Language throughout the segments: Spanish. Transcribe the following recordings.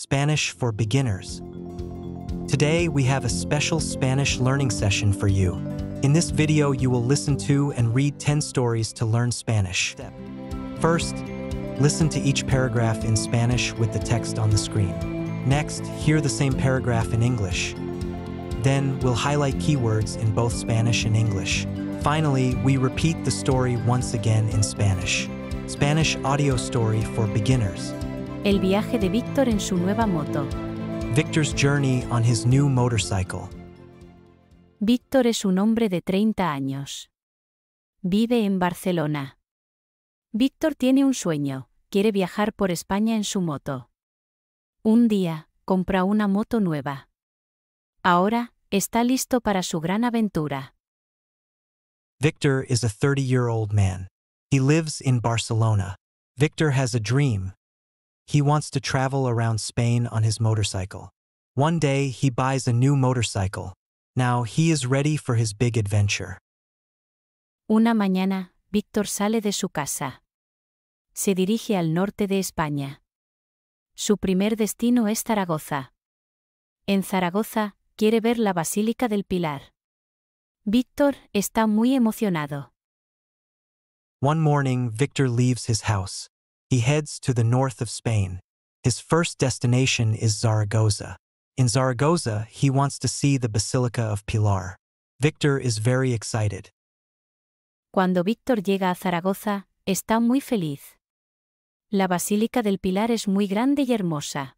Spanish for Beginners. Today, we have a special Spanish learning session for you. In this video, you will listen to and read 10 stories to learn Spanish. First, listen to each paragraph in Spanish with the text on the screen. Next, hear the same paragraph in English. Then, we'll highlight keywords in both Spanish and English. Finally, we repeat the story once again in Spanish. Spanish audio story for beginners. El viaje de Víctor en su nueva moto. Victor's journey on his new motorcycle. Víctor es un hombre de 30 años. Vive en Barcelona. Víctor tiene un sueño, quiere viajar por España en su moto. Un día, compra una moto nueva. Ahora, está listo para su gran aventura. Victor is a 30 year old man. He lives in Barcelona. Victor has a dream. He wants to travel around Spain on his motorcycle. One day, he buys a new motorcycle. Now he is ready for his big adventure. Una mañana, Víctor sale de su casa. Se dirige al norte de España. Su primer destino es Zaragoza. En Zaragoza, quiere ver la Basílica del Pilar. Víctor está muy emocionado. One morning, Victor leaves his house. He heads to the north of Spain. His first destination is Zaragoza. In Zaragoza, he wants to see the Basilica of Pilar. Victor is very excited. Cuando Víctor llega a Zaragoza, está muy feliz. La Basílica del Pilar es muy grande y hermosa.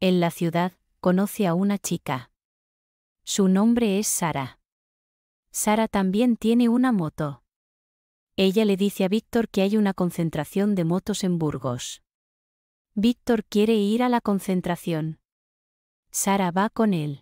En la ciudad, conoce a una chica. Su nombre es Sara. Sara también tiene una moto. Ella le dice a Víctor que hay una concentración de motos en Burgos. Víctor quiere ir a la concentración. Sara va con él.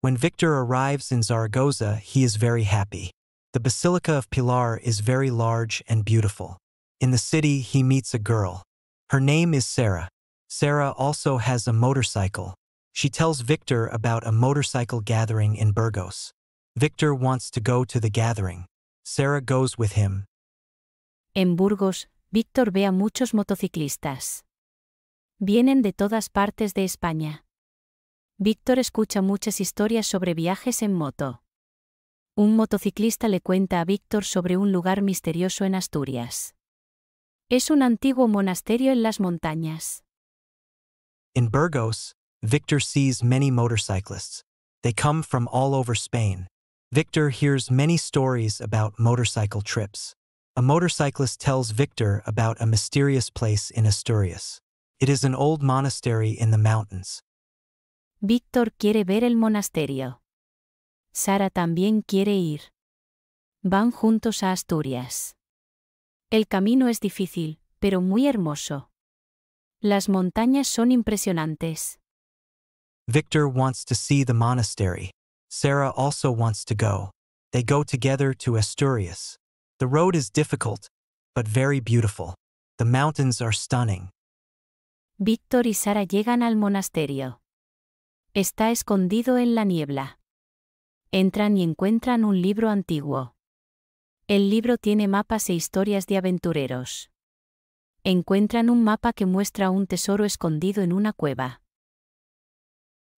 When Victor arrives in Zaragoza, he is very happy. The Basilica of Pilar is very large and beautiful. In the city, he meets a girl. Her name is Sarah. Sarah also has a motorcycle. She tells Victor about a motorcycle gathering in Burgos. Victor wants to go to the gathering. Sarah goes with him. En Burgos, Víctor ve a muchos motociclistas. Vienen de todas partes de España. Víctor escucha muchas historias sobre viajes en moto. Un motociclista le cuenta a Víctor sobre un lugar misterioso en Asturias. Es un antiguo monasterio en las montañas. In Burgos, Victor sees many motorcyclists. They come from all over Spain. Victor hears many stories about motorcycle trips. A motorcyclist tells Victor about a mysterious place in Asturias. It is an old monastery in the mountains. Víctor quiere ver el monasterio. Sara también quiere ir. Van juntos a Asturias. El camino es difícil, pero muy hermoso. Las montañas son impresionantes. Victor wants to see the monastery. Sarah also wants to go. They go together to Asturias. The road is difficult, but very beautiful. The mountains are stunning. Víctor y Sara llegan al monasterio. Está escondido en la niebla. Entran y encuentran un libro antiguo. El libro tiene mapas e historias de aventureros. Encuentran un mapa que muestra un tesoro escondido en una cueva.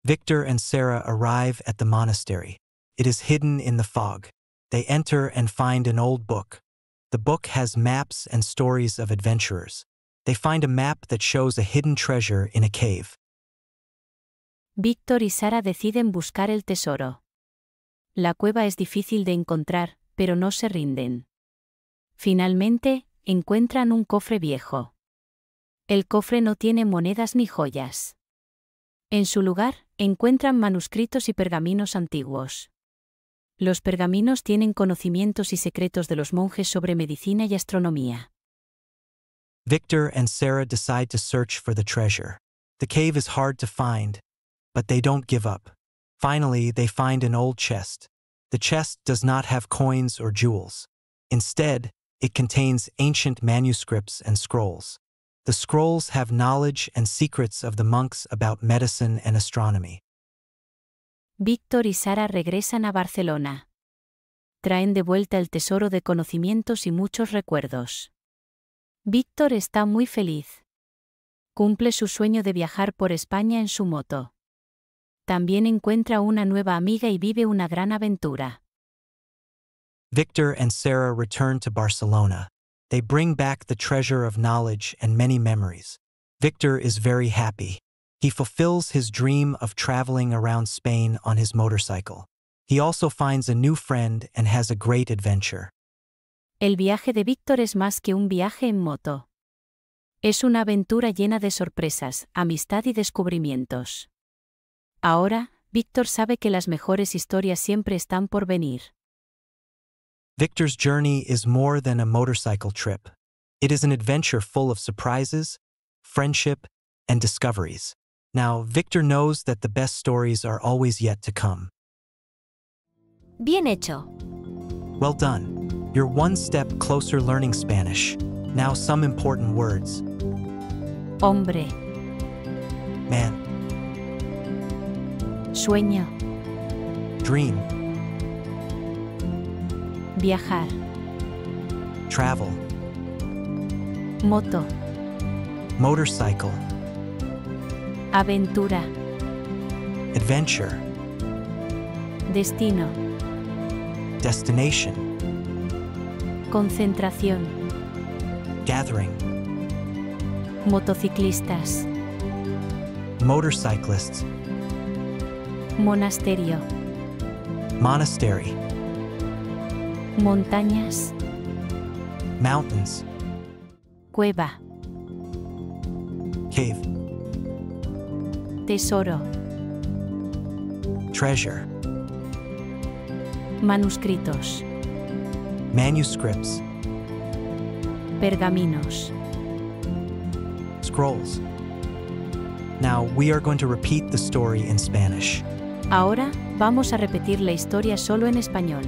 Victor and Sarah arrive at the monastery. It is hidden in the fog. They enter and find an old book. The book has maps and stories of adventurers. They find a map that shows a hidden treasure in a cave. Víctor y Sara deciden buscar el tesoro. La cueva es difícil de encontrar, pero no se rinden. Finalmente, encuentran un cofre viejo. El cofre no tiene monedas ni joyas. En su lugar, encuentran manuscritos y pergaminos antiguos. Los pergaminos tienen conocimientos y secretos de los monjes sobre medicina y astronomía. Victor and Sarah decide to search for the treasure. The cave is hard to find, but they don't give up. Finally, they find an old chest. The chest does not have coins or jewels. Instead, it contains ancient manuscripts and scrolls. The scrolls have knowledge and secrets of the monks about medicine and astronomy. Víctor y Sara regresan a Barcelona. Traen de vuelta el tesoro de conocimientos y muchos recuerdos. Víctor está muy feliz. Cumple su sueño de viajar por España en su moto. También encuentra una nueva amiga y vive una gran aventura. Victor and Sarah return to Barcelona. They bring back the treasure of knowledge and many memories. Victor is very happy. He fulfills his dream of traveling around Spain on his motorcycle. He also finds a new friend and has a great adventure. El viaje de Víctor es más que un viaje en moto. Es una aventura llena de sorpresas, amistad y descubrimientos. Ahora, Víctor sabe que las mejores historias siempre están por venir. Victor's journey is more than a motorcycle trip. It is an adventure full of surprises, friendship, and discoveries. Now, Victor knows that the best stories are always yet to come. Bien hecho. Well done. You're one step closer learning Spanish. Now, some important words. Hombre, Man, sueño, dream, viajar, travel, moto, motorcycle, aventura, adventure, destino, destination, concentración, gathering, motociclistas, motorcyclists, monasterio, monastery, montañas, mountains, cueva, cave, tesoro, treasure, manuscritos, manuscripts, pergaminos. scrolls. Now, we are going to repeat the story in Spanish. Ahora, vamos a repetir la historia solo en español.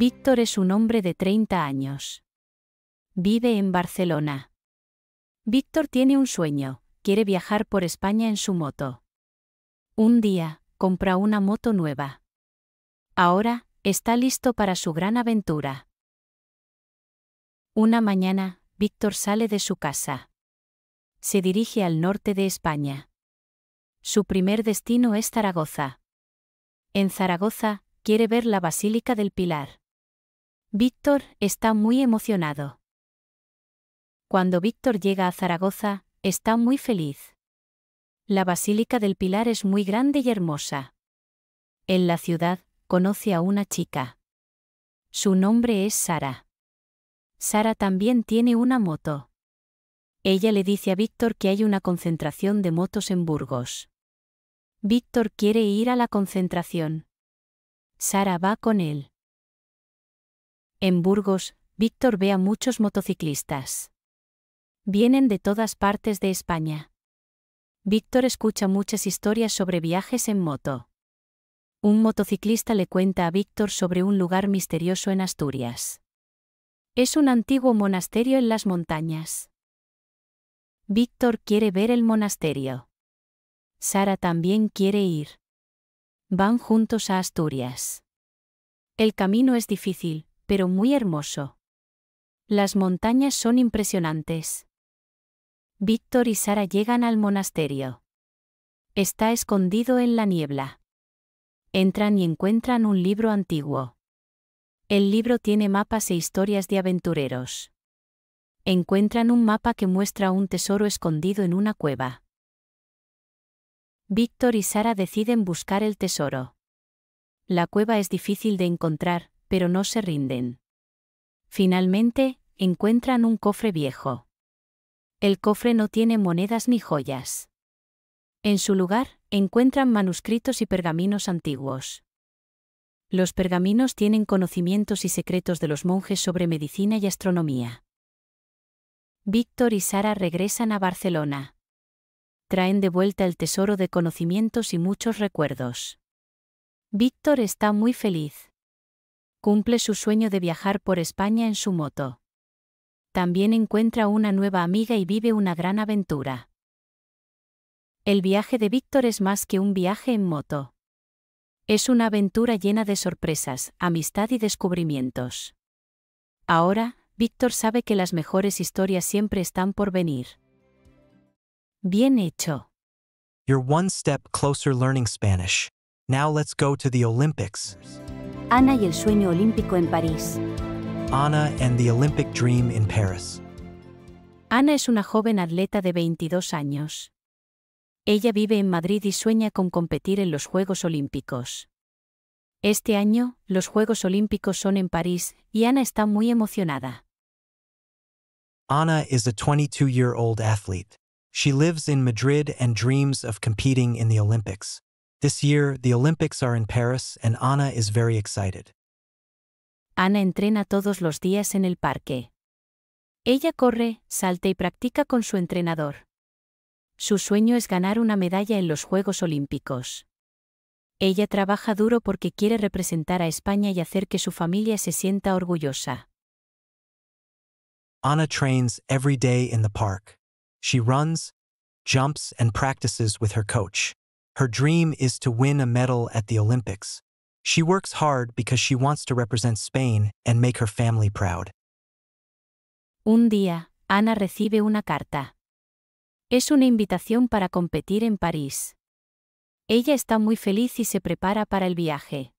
Víctor es un hombre de 30 años. Vive en Barcelona. Víctor tiene un sueño, quiere viajar por España en su moto. Un día, compra una moto nueva. Ahora, está listo para su gran aventura. Una mañana, Víctor sale de su casa. Se dirige al norte de España. Su primer destino es Zaragoza. En Zaragoza, quiere ver la Basílica del Pilar. Víctor está muy emocionado. Cuando Víctor llega a Zaragoza, está muy feliz. La Basílica del Pilar es muy grande y hermosa. En la ciudad, conoce a una chica. Su nombre es Sara. Sara también tiene una moto. Ella le dice a Víctor que hay una concentración de motos en Burgos. Víctor quiere ir a la concentración. Sara va con él. En Burgos, Víctor ve a muchos motociclistas. Vienen de todas partes de España. Víctor escucha muchas historias sobre viajes en moto. Un motociclista le cuenta a Víctor sobre un lugar misterioso en Asturias. Es un antiguo monasterio en las montañas. Víctor quiere ver el monasterio. Sara también quiere ir. Van juntos a Asturias. El camino es difícil, pero muy hermoso. Las montañas son impresionantes. Víctor y Sara llegan al monasterio. Está escondido en la niebla. Entran y encuentran un libro antiguo. El libro tiene mapas e historias de aventureros. Encuentran un mapa que muestra un tesoro escondido en una cueva. Víctor y Sara deciden buscar el tesoro. La cueva es difícil de encontrar, pero no se rinden. Finalmente, encuentran un cofre viejo. El cofre no tiene monedas ni joyas. En su lugar, encuentran manuscritos y pergaminos antiguos. Los pergaminos tienen conocimientos y secretos de los monjes sobre medicina y astronomía. Víctor y Sara regresan a Barcelona. Traen de vuelta el tesoro de conocimientos y muchos recuerdos. Víctor está muy feliz. Cumple su sueño de viajar por España en su moto. También encuentra una nueva amiga y vive una gran aventura. El viaje de Víctor es más que un viaje en moto. Es una aventura llena de sorpresas, amistad y descubrimientos. Ahora, Víctor sabe que las mejores historias siempre están por venir. Bien hecho. You're one step closer learning Spanish. Now let's go to the Olympics. Ana y el sueño olímpico en París. Anna and the Olympic dream in Paris. Ana es una joven atleta de 22 años. Ella vive en Madrid y sueña con competir en los Juegos Olímpicos. Este año, los Juegos Olímpicos son en París y Ana está muy emocionada. Anna is a 22 year old athlete. She lives in Madrid and dreams of competing in the Olympics. This year, the Olympics are in Paris and Anna is very excited. Ana entrena todos los días en el parque. Ella corre, salta y practica con su entrenador. Su sueño es ganar una medalla en los Juegos Olímpicos. Ella trabaja duro porque quiere representar a España y hacer que su familia se sienta orgullosa. Anna trains every day in the park. She runs, jumps, and practices with her coach. Her dream is to win a medal at the Olympics. She works hard because she wants to represent Spain and make her family proud. Un día, Ana recibe una carta. Es una invitación para competir en París. Ella está muy feliz y se prepara para el viaje.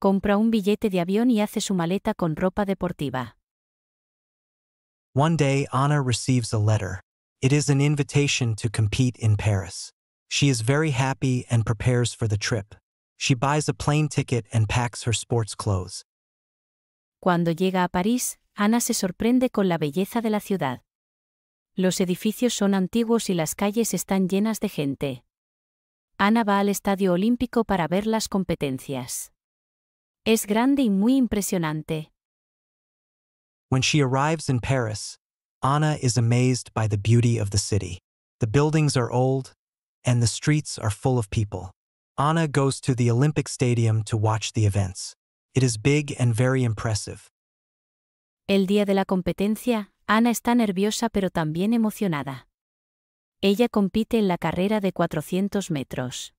Compra un billete de avión y hace su maleta con ropa deportiva. One day, Anna receives a letter. It is an invitation to compete in Paris. She is very happy and prepares for the trip. She buys a plane ticket and packs her sports clothes. Cuando llega a París, Ana se sorprende con la belleza de la ciudad. Los edificios son antiguos y las calles están llenas de gente. Ana va al Estadio Olímpico para ver las competencias. Es grande y muy impresionante. When she arrives in Paris, Anna is amazed by the beauty of the city. The buildings are old, and the streets are full of people. Anna goes to the Olympic Stadium to watch the events. It is big and very impressive. El día de la competencia, Ana está nerviosa pero también emocionada. Ella compite en la carrera de 400 metros.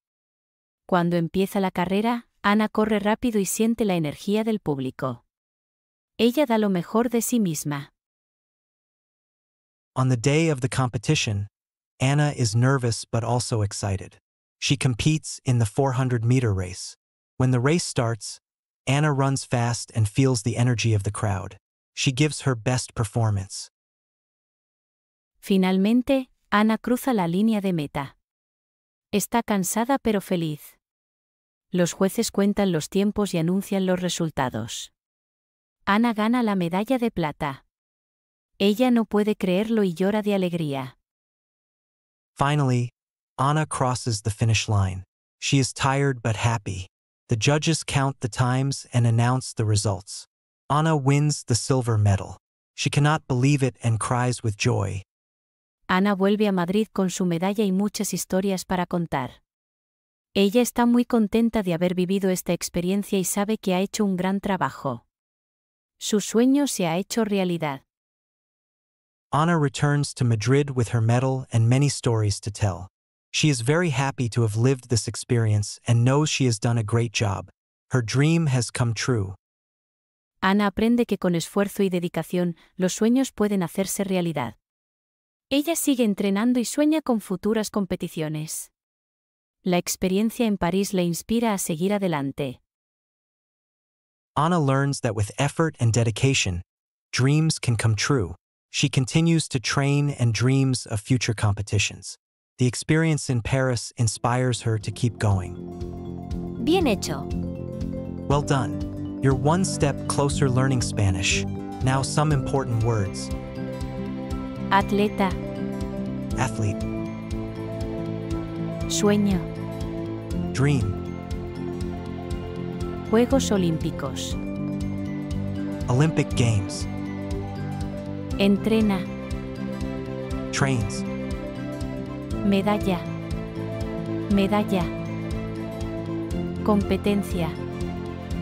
Cuando empieza la carrera, Ana corre rápido y siente la energía del público. Ella da lo mejor de sí misma. On the day of the competition, Anna is nervous but also excited. She competes in the 400 meter race. When the race starts, Anna runs fast and feels the energy of the crowd. She gives her best performance. Finalmente, Ana cruza la línea de meta. Está cansada pero feliz. Los jueces cuentan los tiempos y anuncian los resultados. Ana gana la medalla de plata. Ella no puede creerlo y llora de alegría. Finally, Anna crosses the finish line. She is tired but happy. The judges count the times and announce the results. Anna wins the silver medal. She cannot believe it and cries with joy. Ana vuelve a Madrid con su medalla y muchas historias para contar. Ella está muy contenta de haber vivido esta experiencia y sabe que ha hecho un gran trabajo. Su sueño se ha hecho realidad. Anna returns to Madrid with her medal and many stories to tell. She is very happy to have lived this experience and knows she has done a great job. Her dream has come true. Ana aprende que con esfuerzo y dedicación, los sueños pueden hacerse realidad. Ella sigue entrenando y sueña con futuras competiciones. La experiencia en París le inspira a seguir adelante. Anna learns that with effort and dedication, dreams can come true. She continues to train and dreams of future competitions. The experience in Paris inspires her to keep going. Bien hecho. Well done. You're one step closer learning Spanish. Now, some important words Atleta, athlete, sueño, dream, Juegos Olímpicos. Olympic Games, Entrena, trains, medalla. Medalla. Competencia,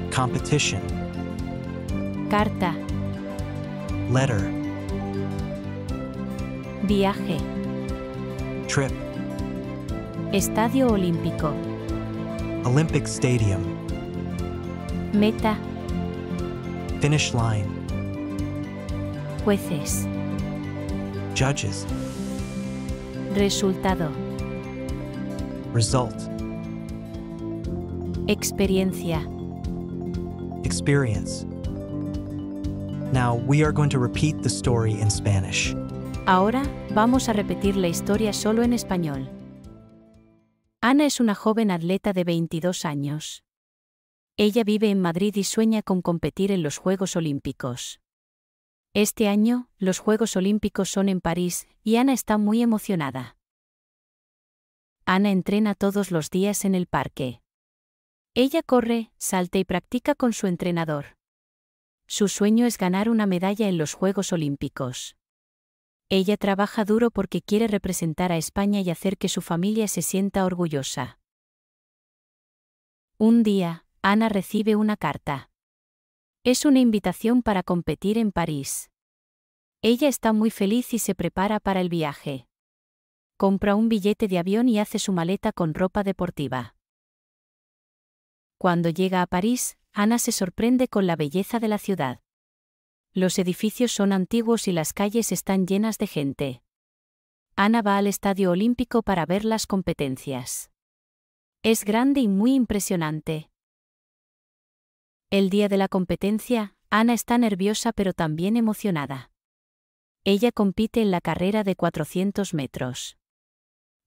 competition, carta, letter, viaje, trip, Estadio Olímpico, Olympic Stadium, meta, finish line, jueces, judges, Resultado. Result. Experiencia. Experience. Now we are going to repeat the story in Spanish. Ahora, vamos a repetir la historia solo en español. Ana es una joven atleta de 22 años. Ella vive en Madrid y sueña con competir en los Juegos Olímpicos. Este año, los Juegos Olímpicos son en París, y Ana está muy emocionada. Ana entrena todos los días en el parque. Ella corre, salta y practica con su entrenador. Su sueño es ganar una medalla en los Juegos Olímpicos. Ella trabaja duro porque quiere representar a España y hacer que su familia se sienta orgullosa. Un día, Ana recibe una carta. Es una invitación para competir en París. Ella está muy feliz y se prepara para el viaje. Compra un billete de avión y hace su maleta con ropa deportiva. Cuando llega a París, Ana se sorprende con la belleza de la ciudad. Los edificios son antiguos y las calles están llenas de gente. Ana va al Estadio Olímpico para ver las competencias. Es grande y muy impresionante. El día de la competencia, Ana está nerviosa pero también emocionada. Ella compite en la carrera de 400 metros.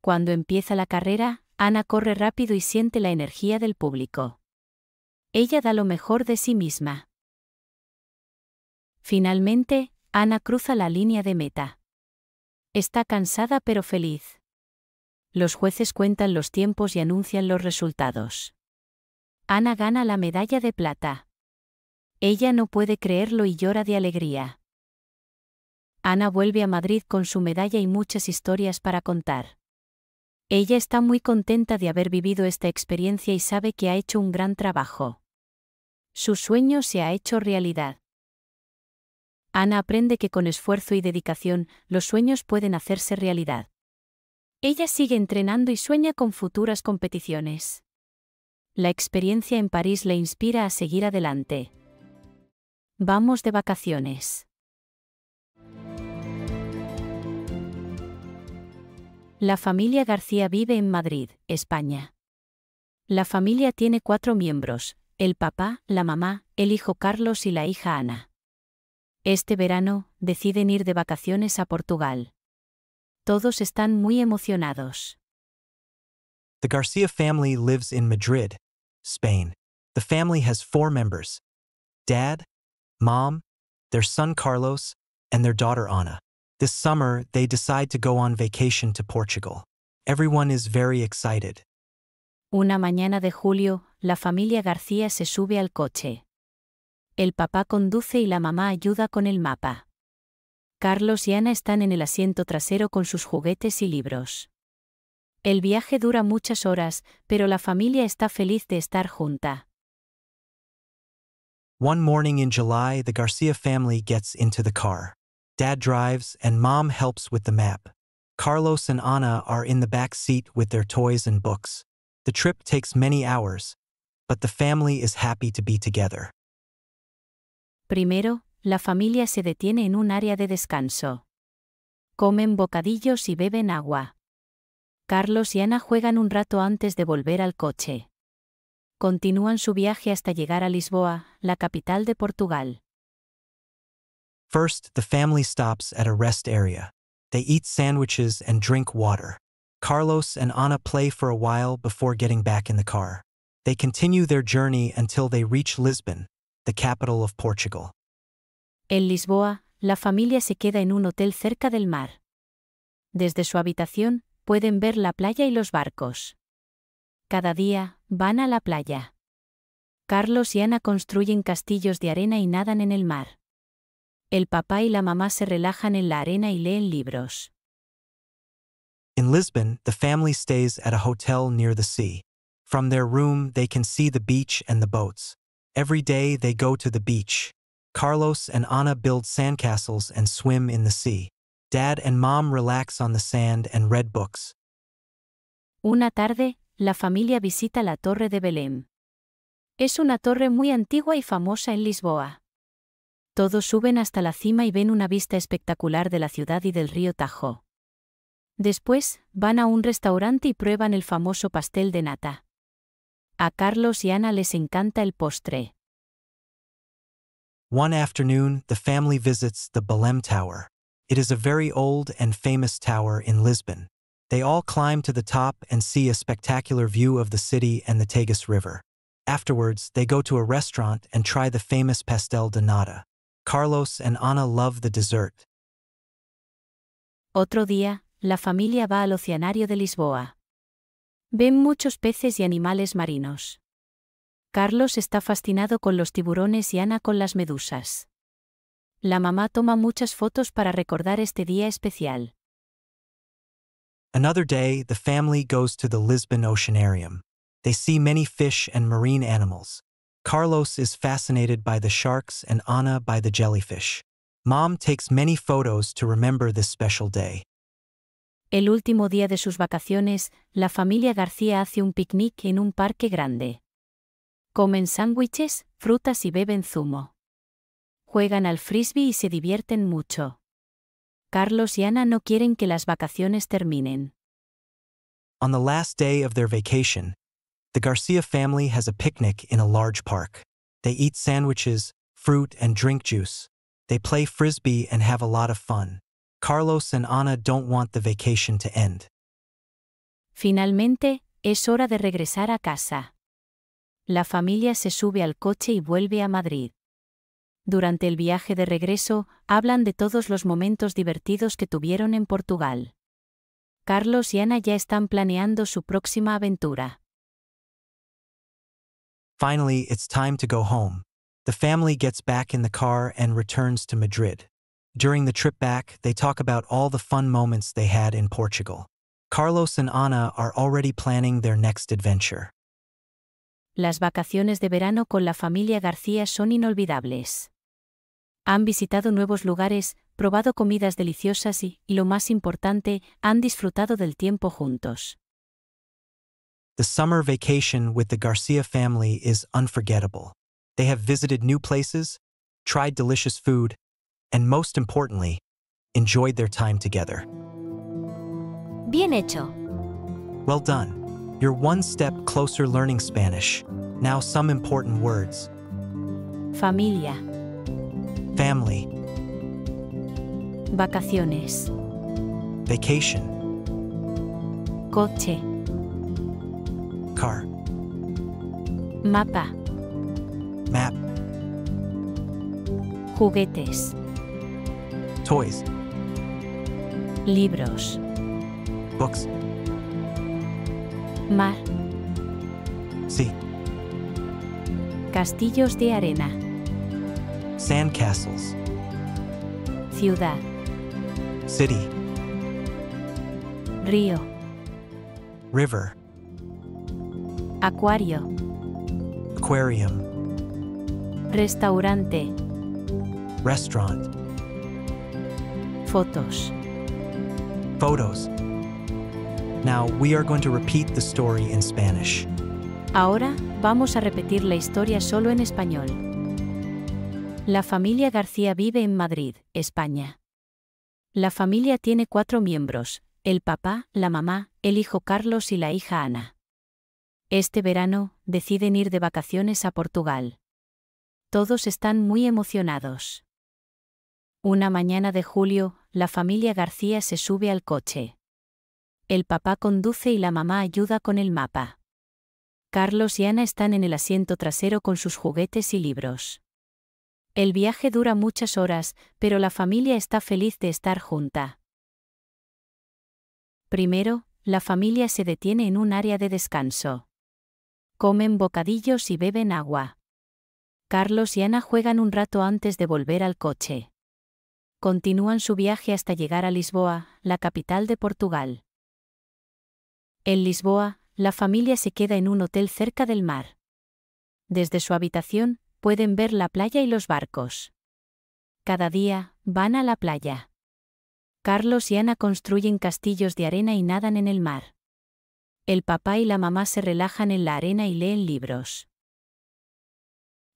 Cuando empieza la carrera, Ana corre rápido y siente la energía del público. Ella da lo mejor de sí misma. Finalmente, Ana cruza la línea de meta. Está cansada pero feliz. Los jueces cuentan los tiempos y anuncian los resultados. Ana gana la medalla de plata. Ella no puede creerlo y llora de alegría. Ana vuelve a Madrid con su medalla y muchas historias para contar. Ella está muy contenta de haber vivido esta experiencia y sabe que ha hecho un gran trabajo. Su sueño se ha hecho realidad. Ana aprende que con esfuerzo y dedicación, los sueños pueden hacerse realidad. Ella sigue entrenando y sueña con futuras competiciones. La experiencia en París le inspira a seguir adelante. Vamos de vacaciones. La familia García vive en Madrid, España. La familia tiene cuatro miembros, el papá, la mamá, el hijo Carlos y la hija Ana. Este verano, deciden ir de vacaciones a Portugal. Todos están muy emocionados. The Garcia family lives in Madrid, Spain. The family has four members dad, mom, their son Carlos, and their daughter Ana. This summer, they decide to go on vacation to Portugal. Everyone is very excited. Una mañana de julio, la familia García se sube al coche. El papá conduce y la mamá ayuda con el mapa. Carlos y Ana están en el asiento trasero con sus juguetes y libros. El viaje dura muchas horas, pero la familia está feliz de estar junta. One morning in July, the Garcia family gets into the car. Dad drives, and mom helps with the map. Carlos and Ana are in the back seat with their toys and books. The trip takes many hours, but the family is happy to be together. Primero, la familia se detiene en un área de descanso. Comen bocadillos y beben agua. Carlos y Ana juegan un rato antes de volver al coche. Continúan su viaje hasta llegar a Lisboa, la capital de Portugal. First, the family stops at a rest area. They eat sandwiches and drink water. Carlos and Ana play for a while before getting back in the car. They continue their journey until they reach Lisbon, the capital of Portugal. En Lisboa, la familia se queda en un hotel cerca del mar. Desde su habitación, pueden ver la playa y los barcos. Cada día, van a la playa. Carlos y Ana construyen castillos de arena y nadan en el mar. El papá y la mamá se relajan en la arena y leen libros. In Lisbon, the family stays at a hotel near the sea. From their room, they can see the beach and the boats. Every day, they go to the beach. Carlos and Ana build sandcastles and swim in the sea. Dad and mom relax on the sand and read books. Una tarde, la familia visita la Torre de Belém. Es una torre muy antigua y famosa en Lisboa. Todos suben hasta la cima y ven una vista espectacular de la ciudad y del río Tajo. Después, van a un restaurante y prueban el famoso pastel de nata. A Carlos y Ana les encanta el postre. One afternoon, the family visits the Belém Tower. It is a very old and famous tower in Lisbon. They all climb to the top and see a spectacular view of the city and the Tagus River. Afterwards, they go to a restaurant and try the famous pastel de nata. Carlos and Ana love the dessert. Otro día, la familia va al Oceanario de Lisboa. Ven muchos peces y animales marinos. Carlos está fascinado con los tiburones y Ana con las medusas. La mamá toma muchas fotos para recordar este día especial. Another day, the family goes to the Lisbon Oceanarium. They see many fish and marine animals. Carlos is fascinated by the sharks and Ana by the jellyfish. Mom takes many photos to remember this special day. El último día de sus vacaciones, la familia García hace un picnic en un parque grande. Comen sándwiches, frutas y beben zumo. Juegan al frisbee y se divierten mucho. Carlos y Ana no quieren que las vacaciones terminen. On the last day of their vacation, the Garcia family has a picnic in a large park. They eat sandwiches, fruit, and drink juice. They play frisbee and have a lot of fun. Carlos and Ana don't want the vacation to end. Finalmente, es hora de regresar a casa. La familia se sube al coche y vuelve a Madrid. Durante el viaje de regreso, hablan de todos los momentos divertidos que tuvieron en Portugal. Carlos y Ana ya están planeando su próxima aventura. Finally, it's time to go home. The family gets back in the car and returns to Madrid. During the trip back, they talk about all the fun moments they had in Portugal. Carlos and Ana are already planning their next adventure. Las vacaciones de verano con la familia García son inolvidables. Han visitado nuevos lugares, probado comidas deliciosas y, y lo más importante, han disfrutado del tiempo juntos. The summer vacation with the Garcia family is unforgettable. They have visited new places, tried delicious food, and most importantly, enjoyed their time together. Bien hecho. Well done. You're one step closer learning Spanish. Now, some important words Familia, family, vacaciones, vacation, coche, car, mapa, map, juguetes, toys, libros, books, mar, sea, castillos de arena, sandcastles, ciudad, city, río, river, acuario, aquarium, restaurante, restaurant, fotos. photos. Now, we are going to repeat the story in Spanish. Ahora, vamos a repetir la historia solo en español. La familia García vive en Madrid, España. La familia tiene cuatro miembros, el papá, la mamá, el hijo Carlos y la hija Ana. Este verano, deciden ir de vacaciones a Portugal. Todos están muy emocionados. Una mañana de julio, la familia García se sube al coche. El papá conduce y la mamá ayuda con el mapa. Carlos y Ana están en el asiento trasero con sus juguetes y libros. El viaje dura muchas horas, pero la familia está feliz de estar junta. Primero, la familia se detiene en un área de descanso. Comen bocadillos y beben agua. Carlos y Ana juegan un rato antes de volver al coche. Continúan su viaje hasta llegar a Lisboa, la capital de Portugal. En Lisboa, la familia se queda en un hotel cerca del mar. Desde su habitación, pueden ver la playa y los barcos. Cada día, van a la playa. Carlos y Ana construyen castillos de arena y nadan en el mar. El papá y la mamá se relajan en la arena y leen libros.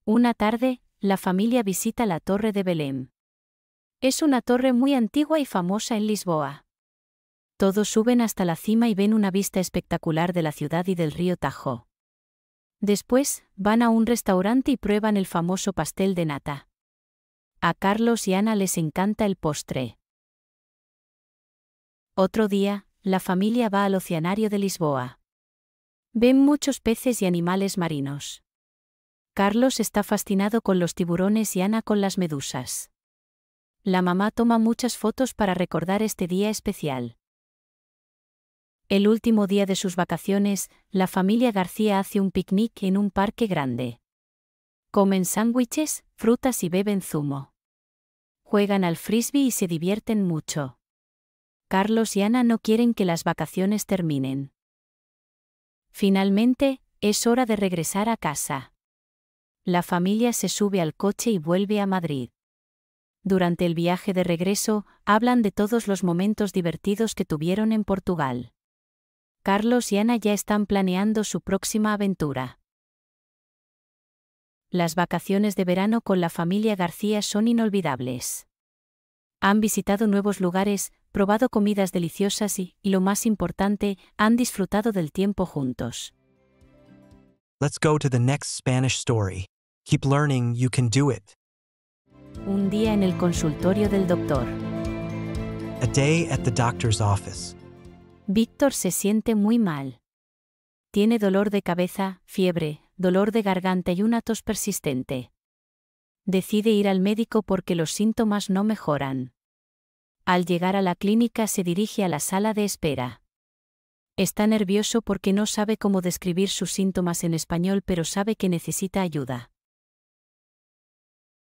Una tarde, la familia visita la Torre de Belém. Es una torre muy antigua y famosa en Lisboa. Todos suben hasta la cima y ven una vista espectacular de la ciudad y del río Tajo. Después, van a un restaurante y prueban el famoso pastel de nata. A Carlos y Ana les encanta el postre. Otro día, la familia va al Oceanario de Lisboa. Ven muchos peces y animales marinos. Carlos está fascinado con los tiburones y Ana con las medusas. La mamá toma muchas fotos para recordar este día especial. El último día de sus vacaciones, la familia García hace un picnic en un parque grande. Comen sándwiches, frutas y beben zumo. Juegan al frisbee y se divierten mucho. Carlos y Ana no quieren que las vacaciones terminen. Finalmente, es hora de regresar a casa. La familia se sube al coche y vuelve a Madrid. Durante el viaje de regreso, hablan de todos los momentos divertidos que tuvieron en Portugal. Carlos y Ana ya están planeando su próxima aventura. Las vacaciones de verano con la familia García son inolvidables. Han visitado nuevos lugares, probado comidas deliciosas y, y lo más importante, han disfrutado del tiempo juntos. Let's go to the next Spanish story. Keep learning, you can do it. Un día en el consultorio del doctor. A day at the doctor's office. Víctor se siente muy mal. Tiene dolor de cabeza, fiebre, dolor de garganta y una tos persistente. Decide ir al médico porque los síntomas no mejoran. Al llegar a la clínica se dirige a la sala de espera. Está nervioso porque no sabe cómo describir sus síntomas en español pero sabe que necesita ayuda.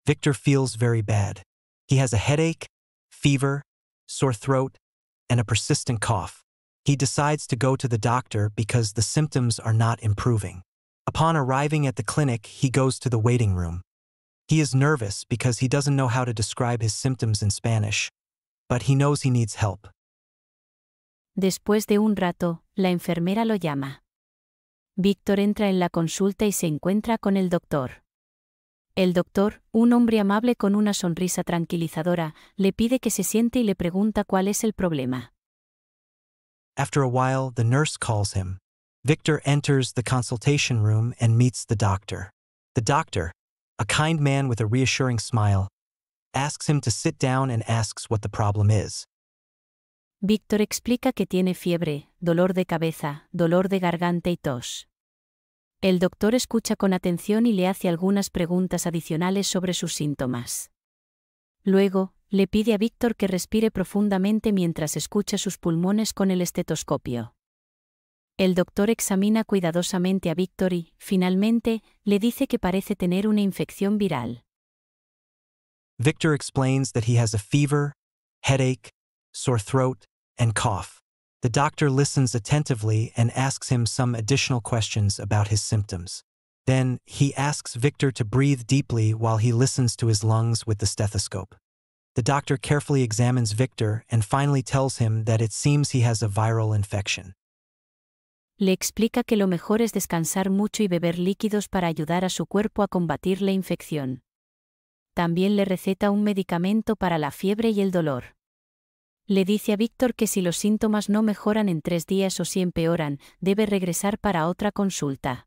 Victor feels very bad. He has a headache, fever, sore throat, and a persistent cough. He decides to go to the doctor because the symptoms are not improving. Upon arriving at the clinic, he goes to the waiting room. He is nervous because he doesn't know how to describe his symptoms in Spanish, but he knows he needs help. Después de un rato, la enfermera lo llama. Víctor entra en la consulta y se encuentra con el doctor. El doctor, un hombre amable con una sonrisa tranquilizadora, le pide que se siente y le pregunta cuál es el problema. After a while, the nurse calls him. Victor enters the consultation room and meets the doctor. The doctor, a kind man with a reassuring smile, asks him to sit down and asks what the problem is. Víctor explica que tiene fiebre, dolor de cabeza, dolor de garganta y tos. El doctor escucha con atención y le hace algunas preguntas adicionales sobre sus síntomas. Luego, le pide a Víctor que respire profundamente mientras escucha sus pulmones con el estetoscopio. El doctor examina cuidadosamente a Víctor y, finalmente, le dice que parece tener una infección viral. Victor explains that he has a fever, headache, sore throat, and cough. The doctor listens attentively and asks him some additional questions about his symptoms. Then, he asks Victor to breathe deeply while he listens to his lungs with the stethoscope. The doctor carefully examines Victor and finally tells him that it seems he has a viral infection. Le explica que lo mejor es descansar mucho y beber líquidos para ayudar a su cuerpo a combatir la infección. También le receta un medicamento para la fiebre y el dolor. Le dice a Víctor que si los síntomas no mejoran en tres días o si empeoran, debe regresar para otra consulta.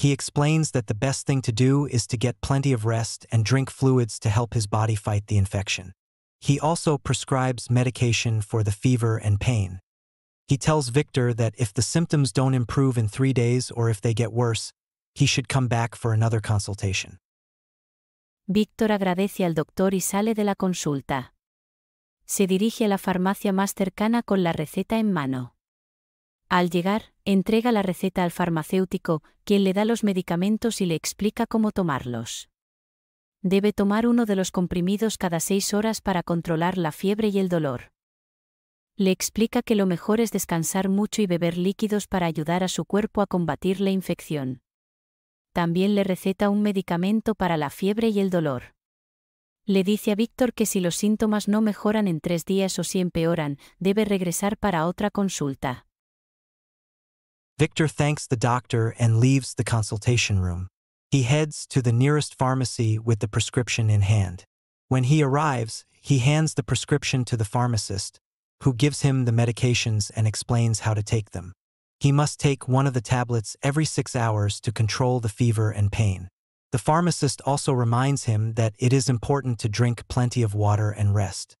He explains that the best thing to do is to get plenty of rest and drink fluids to help his body fight the infection. He also prescribes medication for the fever and pain. He tells Victor that if the symptoms don't improve in three days or if they get worse, he should come back for another consultation. Víctor agradece al doctor y sale de la consulta. Se dirige a la farmacia más cercana con la receta en mano. Al llegar, entrega la receta al farmacéutico, quien le da los medicamentos y le explica cómo tomarlos. Debe tomar uno de los comprimidos cada seis horas para controlar la fiebre y el dolor. Le explica que lo mejor es descansar mucho y beber líquidos para ayudar a su cuerpo a combatir la infección. También le receta un medicamento para la fiebre y el dolor. Le dice a Víctor que si los síntomas no mejoran en tres días o si empeoran, debe regresar para otra consulta. Victor thanks the doctor and leaves the consultation room. He heads to the nearest pharmacy with the prescription in hand. When he arrives, he hands the prescription to the pharmacist, who gives him the medications and explains how to take them. He must take one of the tablets every six hours to control the fever and pain. The pharmacist also reminds him that it is important to drink plenty of water and rest.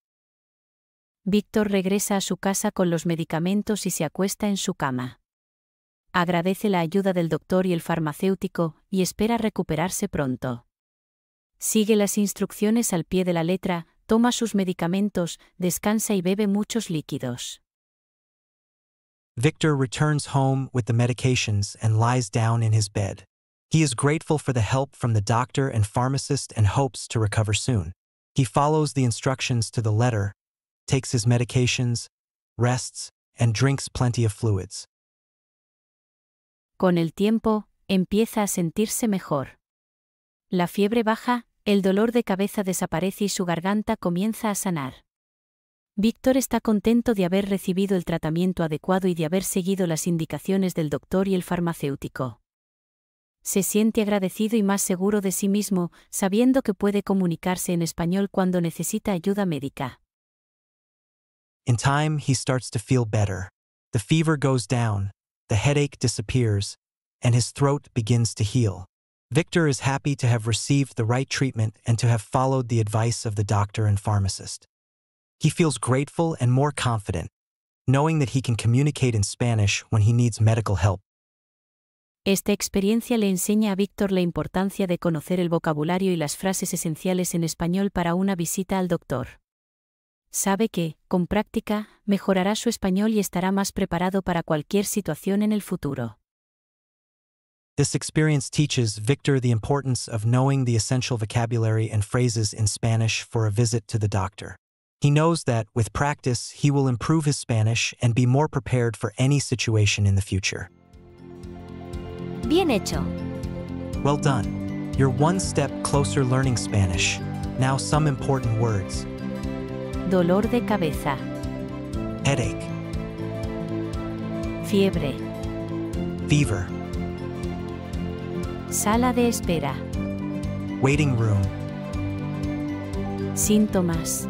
Víctor regresa a su casa con los medicamentos y se acuesta en su cama. Agradece la ayuda del doctor y el farmacéutico y espera recuperarse pronto. Sigue las instrucciones al pie de la letra, toma sus medicamentos, descansa y bebe muchos líquidos. Victor returns home with the medications and lies down in his bed. He is grateful for the help from the doctor and pharmacist and hopes to recover soon. He follows the instructions to the letter, takes his medications, rests, and drinks plenty of fluids. Con el tiempo, empieza a sentirse mejor. La fiebre baja, el dolor de cabeza desaparece y su garganta comienza a sanar. Víctor está contento de haber recibido el tratamiento adecuado y de haber seguido las indicaciones del doctor y el farmacéutico. Se siente agradecido y más seguro de sí mismo, sabiendo que puede comunicarse en español cuando necesita ayuda médica. In time, he starts to feel better. The fever goes down, the headache disappears, and his throat begins to heal. Victor is happy to have received the right treatment and to have followed the advice of the doctor and pharmacist. He feels grateful and more confident, knowing that he can communicate in Spanish when he needs medical help. Esta experiencia le enseña a Víctor la importancia de conocer el vocabulario y las frases esenciales en español para una visita al doctor. Sabe que, con práctica, mejorará su español y estará más preparado para cualquier situación en el futuro. This experience teaches Victor the importance of knowing the essential vocabulary and phrases in Spanish for a visit to the doctor. He knows that, with practice, he will improve his Spanish and be more prepared for any situation in the future. Bien hecho. Well done. You're one step closer learning Spanish. Now some important words. Dolor de cabeza, Headache, fiebre, fever, sala de espera, waiting room, síntomas,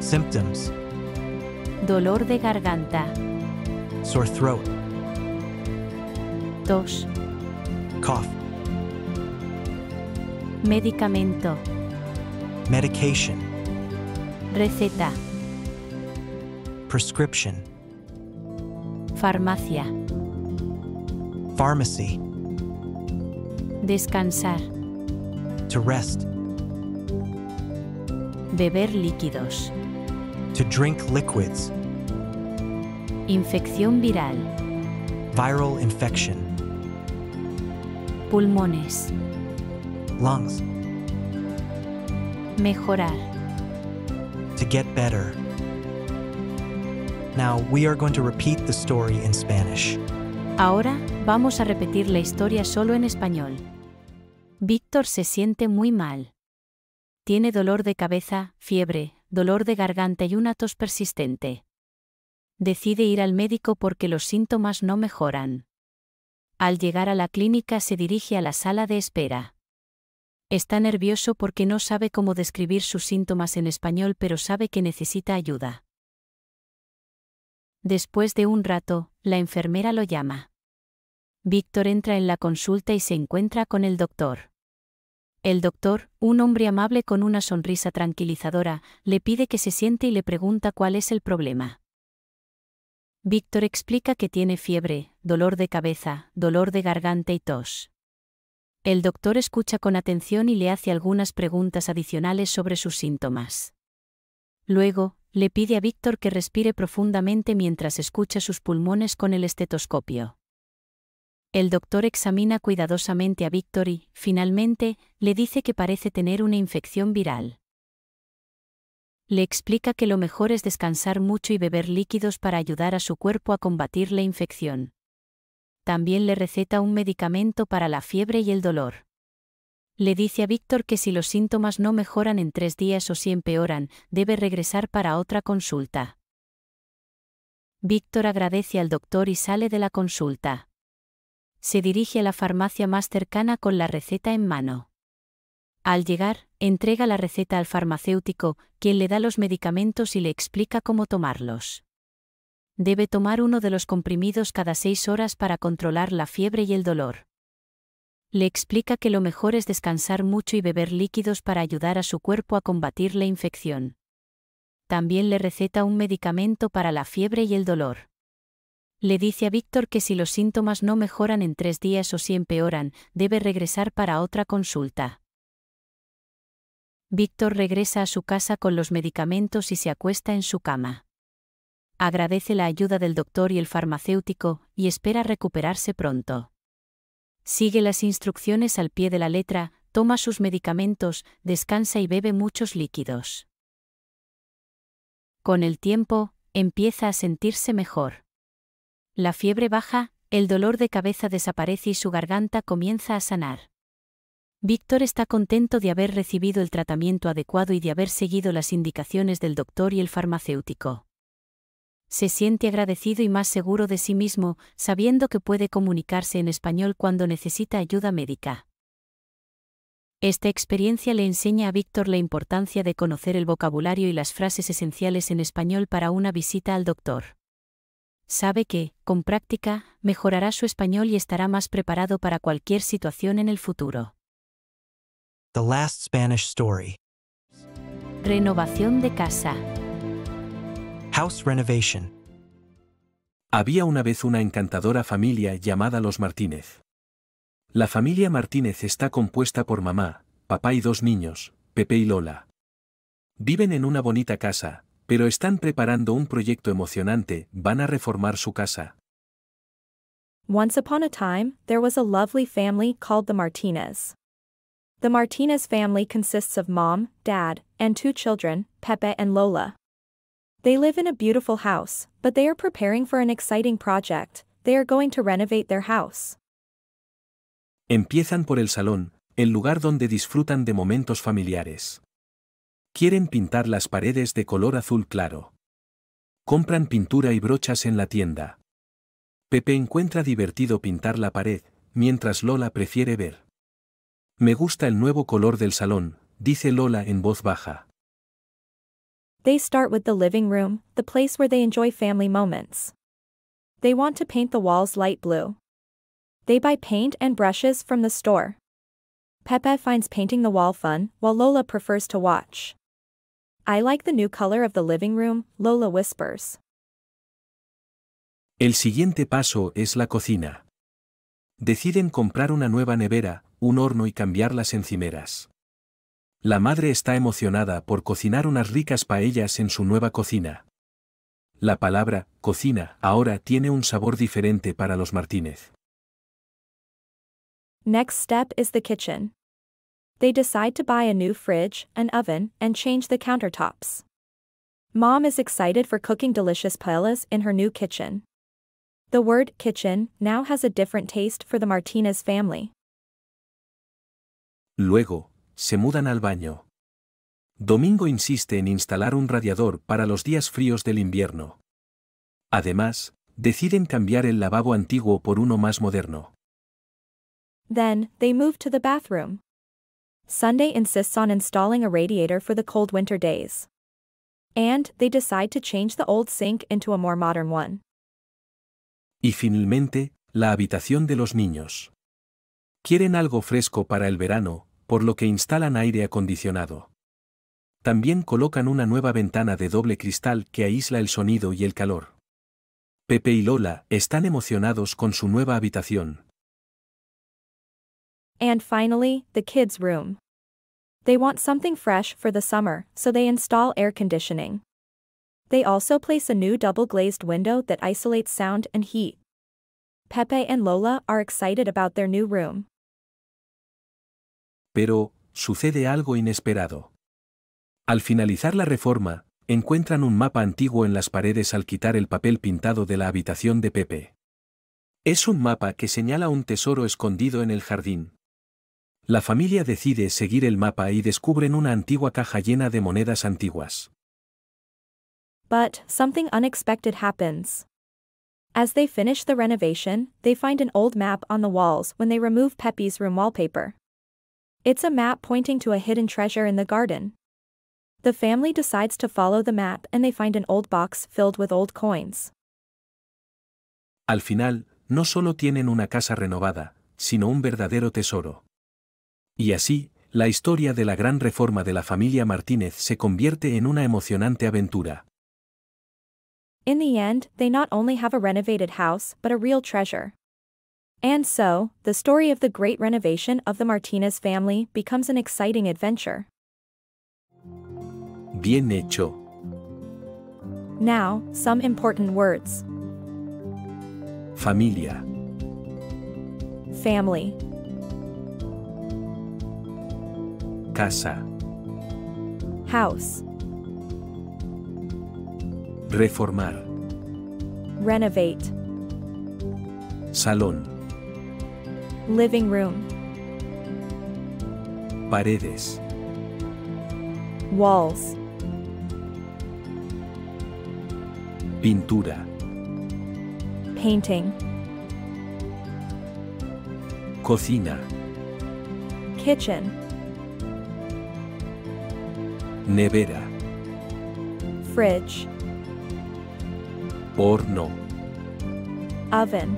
symptoms, dolor de garganta, sore throat, tos, cough, medicamento, medication, receta, prescription, farmacia, pharmacy, descansar, to rest, beber líquidos, to drink liquids, infección viral, viral infection, pulmones, lungs, mejorar. Ahora, vamos a repetir la historia solo en español. Víctor se siente muy mal. Tiene dolor de cabeza, fiebre, dolor de garganta y una tos persistente. Decide ir al médico porque los síntomas no mejoran. Al llegar a la clínica se dirige a la sala de espera. Está nervioso porque no sabe cómo describir sus síntomas en español pero sabe que necesita ayuda. Después de un rato, la enfermera lo llama. Víctor entra en la consulta y se encuentra con el doctor. El doctor, un hombre amable con una sonrisa tranquilizadora, le pide que se siente y le pregunta cuál es el problema. Víctor explica que tiene fiebre, dolor de cabeza, dolor de garganta y tos. El doctor escucha con atención y le hace algunas preguntas adicionales sobre sus síntomas. Luego, le pide a Víctor que respire profundamente mientras escucha sus pulmones con el estetoscopio. El doctor examina cuidadosamente a Víctor y, finalmente, le dice que parece tener una infección viral. Le explica que lo mejor es descansar mucho y beber líquidos para ayudar a su cuerpo a combatir la infección. También le receta un medicamento para la fiebre y el dolor. Le dice a Víctor que si los síntomas no mejoran en tres días o si empeoran, debe regresar para otra consulta. Víctor agradece al doctor y sale de la consulta. Se dirige a la farmacia más cercana con la receta en mano. Al llegar, entrega la receta al farmacéutico, quien le da los medicamentos y le explica cómo tomarlos. Debe tomar uno de los comprimidos cada seis horas para controlar la fiebre y el dolor. Le explica que lo mejor es descansar mucho y beber líquidos para ayudar a su cuerpo a combatir la infección. También le receta un medicamento para la fiebre y el dolor. Le dice a Víctor que si los síntomas no mejoran en tres días o si empeoran, debe regresar para otra consulta. Víctor regresa a su casa con los medicamentos y se acuesta en su cama. Agradece la ayuda del doctor y el farmacéutico y espera recuperarse pronto. Sigue las instrucciones al pie de la letra, toma sus medicamentos, descansa y bebe muchos líquidos. Con el tiempo, empieza a sentirse mejor. La fiebre baja, el dolor de cabeza desaparece y su garganta comienza a sanar. Víctor está contento de haber recibido el tratamiento adecuado y de haber seguido las indicaciones del doctor y el farmacéutico. Se siente agradecido y más seguro de sí mismo, sabiendo que puede comunicarse en español cuando necesita ayuda médica. Esta experiencia le enseña a Víctor la importancia de conocer el vocabulario y las frases esenciales en español para una visita al doctor. Sabe que, con práctica, mejorará su español y estará más preparado para cualquier situación en el futuro. The last Spanish story. Renovación de casa. House renovation. Había una vez una encantadora familia llamada los Martínez. La familia Martínez está compuesta por mamá, papá y dos niños, Pepe y Lola. Viven en una bonita casa, pero están preparando un proyecto emocionante, van a reformar su casa. Once upon a time, there was a lovely family called the Martinez. The Martinez family consists of mom, dad, and two children, Pepe and Lola. They live in a beautiful house, but they are preparing for an exciting project, they are going to renovate their house. Empiezan por el salón, el lugar donde disfrutan de momentos familiares. Quieren pintar las paredes de color azul claro. Compran pintura y brochas en la tienda. Pepe encuentra divertido pintar la pared, mientras Lola prefiere ver. Me gusta el nuevo color del salón, dice Lola en voz baja. They start with the living room, the place where they enjoy family moments. They want to paint the walls light blue. They buy paint and brushes from the store. Pepe finds painting the wall fun, while Lola prefers to watch. I like the new color of the living room, Lola whispers. El siguiente paso es la cocina. Deciden comprar una nueva nevera, un horno y cambiar las encimeras. La madre está emocionada por cocinar unas ricas paellas en su nueva cocina. La palabra, cocina, ahora tiene un sabor diferente para los Martínez. Next step is the kitchen. They decide to buy a new fridge, an oven, and change the countertops. Mom is excited for cooking delicious paellas in her new kitchen. The word kitchen now has a different taste for the Martinez family. Luego, se mudan al baño. Domingo insiste en instalar un radiador para los días fríos del invierno. Además, deciden cambiar el lavabo antiguo por uno más moderno. Then, they move to the bathroom. Sunday insists on installing a radiator for the cold winter days. And, they decide to change the old sink into a more modern one. Y finalmente, la habitación de los niños. Quieren algo fresco para el verano, por lo que instalan aire acondicionado. También colocan una nueva ventana de doble cristal que aísla el sonido y el calor. Pepe y Lola están emocionados con su nueva habitación. And finally, the kids' room. They want something fresh for the summer, so they install air conditioning. They also place a new double glazed window that isolates sound and heat. Pepe and Lola are excited about their new room. Pero, sucede algo inesperado. Al finalizar la reforma, encuentran un mapa antiguo en las paredes al quitar el papel pintado de la habitación de Pepe. Es un mapa que señala un tesoro escondido en el jardín. La familia decide seguir el mapa y descubren una antigua caja llena de monedas antiguas. But, something unexpected happens. As they finish the renovation, they find an old map on the walls when they remove Pepe's room wallpaper. It's a map pointing to a hidden treasure in the garden. The family decides to follow the map and they find an old box filled with old coins. Al final, no solo tienen una casa renovada, sino un verdadero tesoro. Y así, la historia de la gran reforma de la familia Martínez se convierte en una emocionante aventura. In the end, they not only have a renovated house, but a real treasure. And so, the story of the great renovation of the Martinez family becomes an exciting adventure. Bien hecho. Now, some important words Familia. family, Casa. house, Reformar. renovate, Salón. Living room, Paredes. walls, Pintura. painting, Cocina. kitchen, Nevera. fridge, Horno. oven,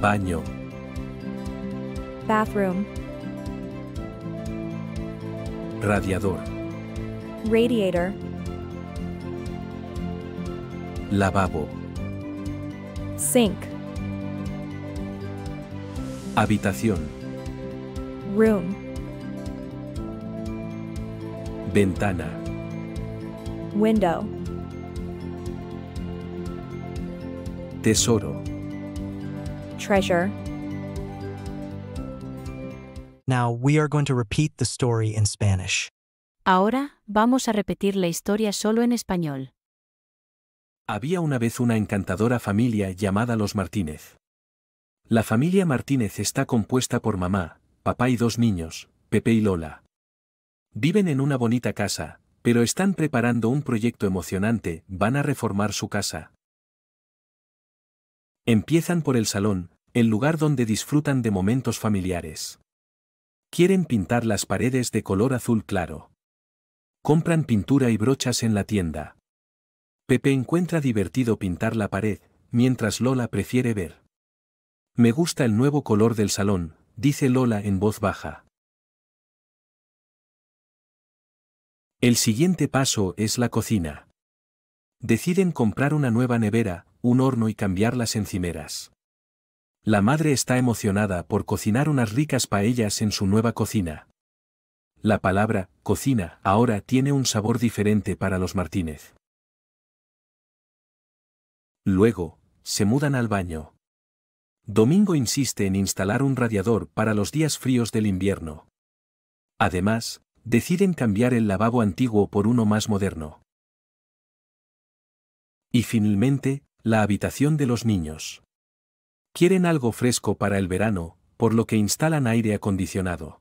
Baño. bathroom, Radiador. radiator, Lavabo. sink, Habitación. room, Ventana. window, Tesoro. Treasure. Now we are going to repeat the story in Spanish. Ahora, vamos a repetir la historia solo en español. Había una vez una encantadora familia llamada los Martínez. La familia Martínez está compuesta por mamá, papá y dos niños, Pepe y Lola. Viven en una bonita casa, pero están preparando un proyecto emocionante, van a reformar su casa. Empiezan por el salón, el lugar donde disfrutan de momentos familiares. Quieren pintar las paredes de color azul claro. Compran pintura y brochas en la tienda. Pepe encuentra divertido pintar la pared, mientras Lola prefiere ver. Me gusta el nuevo color del salón, dice Lola en voz baja. El siguiente paso es la cocina. Deciden comprar una nueva nevera, un horno y cambiar las encimeras. La madre está emocionada por cocinar unas ricas paellas en su nueva cocina. La palabra, cocina, ahora tiene un sabor diferente para los Martínez. Luego, se mudan al baño. Domingo insiste en instalar un radiador para los días fríos del invierno. Además, deciden cambiar el lavabo antiguo por uno más moderno. Y finalmente, la habitación de los niños. Quieren algo fresco para el verano, por lo que instalan aire acondicionado.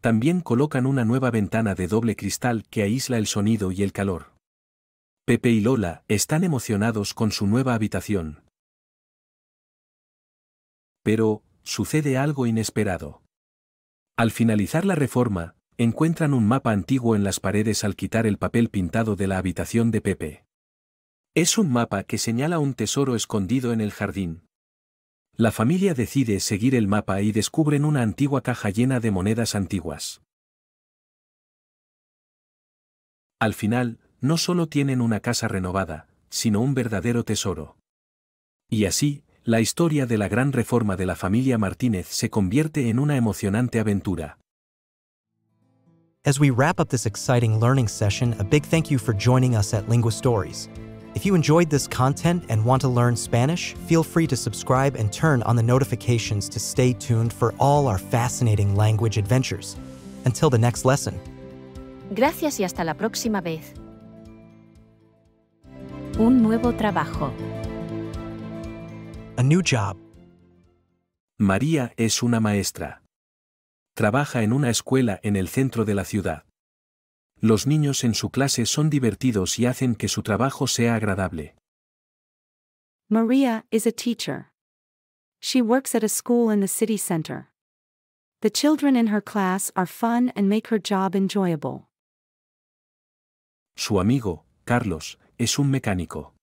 También colocan una nueva ventana de doble cristal que aísla el sonido y el calor. Pepe y Lola están emocionados con su nueva habitación. Pero, sucede algo inesperado. Al finalizar la reforma, encuentran un mapa antiguo en las paredes al quitar el papel pintado de la habitación de Pepe. Es un mapa que señala un tesoro escondido en el jardín. La familia decide seguir el mapa y descubren una antigua caja llena de monedas antiguas. Al final, no solo tienen una casa renovada, sino un verdadero tesoro. Y así, la historia de la gran reforma de la familia Martínez se convierte en una emocionante aventura. As we wrap up this exciting learning session, a big thank you for joining us at Lingua Stories. If you enjoyed this content and want to learn Spanish, feel free to subscribe and turn on the notifications to stay tuned for all our fascinating language adventures. Until the next lesson. Gracias y hasta la próxima vez. Un nuevo trabajo. A new job. María es una maestra. Trabaja en una escuela en el centro de la ciudad. Los niños en su clase son divertidos y hacen que su trabajo sea agradable. Maria is a teacher. She works at a school in the city center. The children in her class are fun and make her job enjoyable. Su amigo, Carlos, es un mecánico.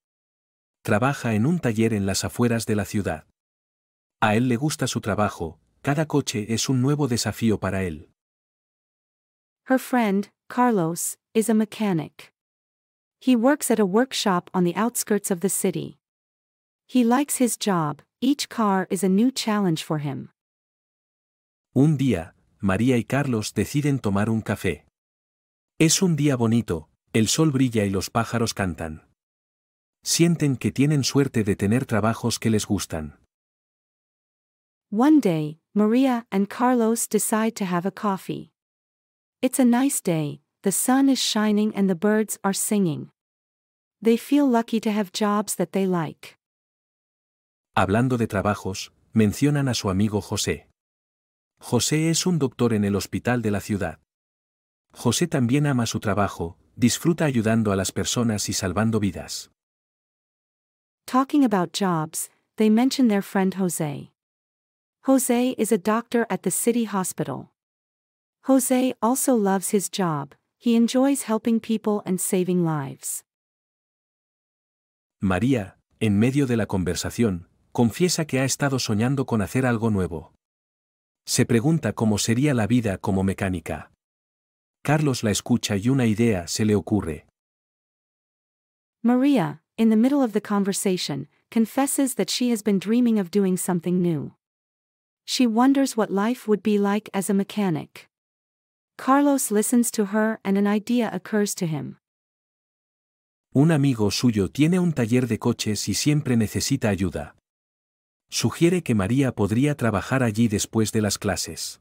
Trabaja en un taller en las afueras de la ciudad. A él le gusta su trabajo, cada coche es un nuevo desafío para él. Her friend, Carlos, is a mechanic. He works at a workshop on the outskirts of the city. He likes his job, each car is a new challenge for him. Un día, María y Carlos deciden tomar un café. Es un día bonito, el sol brilla y los pájaros cantan. Sienten que tienen suerte de tener trabajos que les gustan. One day, Maria and Carlos decide to have a coffee. It's a nice day, the sun is shining and the birds are singing. They feel lucky to have jobs that they like. Hablando de trabajos, mencionan a su amigo José. José es un doctor en el hospital de la ciudad. José también ama su trabajo, disfruta ayudando a las personas y salvando vidas. Talking about jobs, they mention their friend Jose. Jose is a doctor at the city hospital. Jose also loves his job, he enjoys helping people and saving lives. María, en medio de la conversación, confiesa que ha estado soñando con hacer algo nuevo. Se pregunta cómo sería la vida como mecánica. Carlos la escucha y una idea se le ocurre. Maria, in the middle of the conversation, confesses that she has been dreaming of doing something new. She wonders what life would be like as a mechanic. Carlos listens to her and an idea occurs to him. Un amigo suyo tiene un taller de coches y siempre necesita ayuda. Sugiere que María podría trabajar allí después de las clases.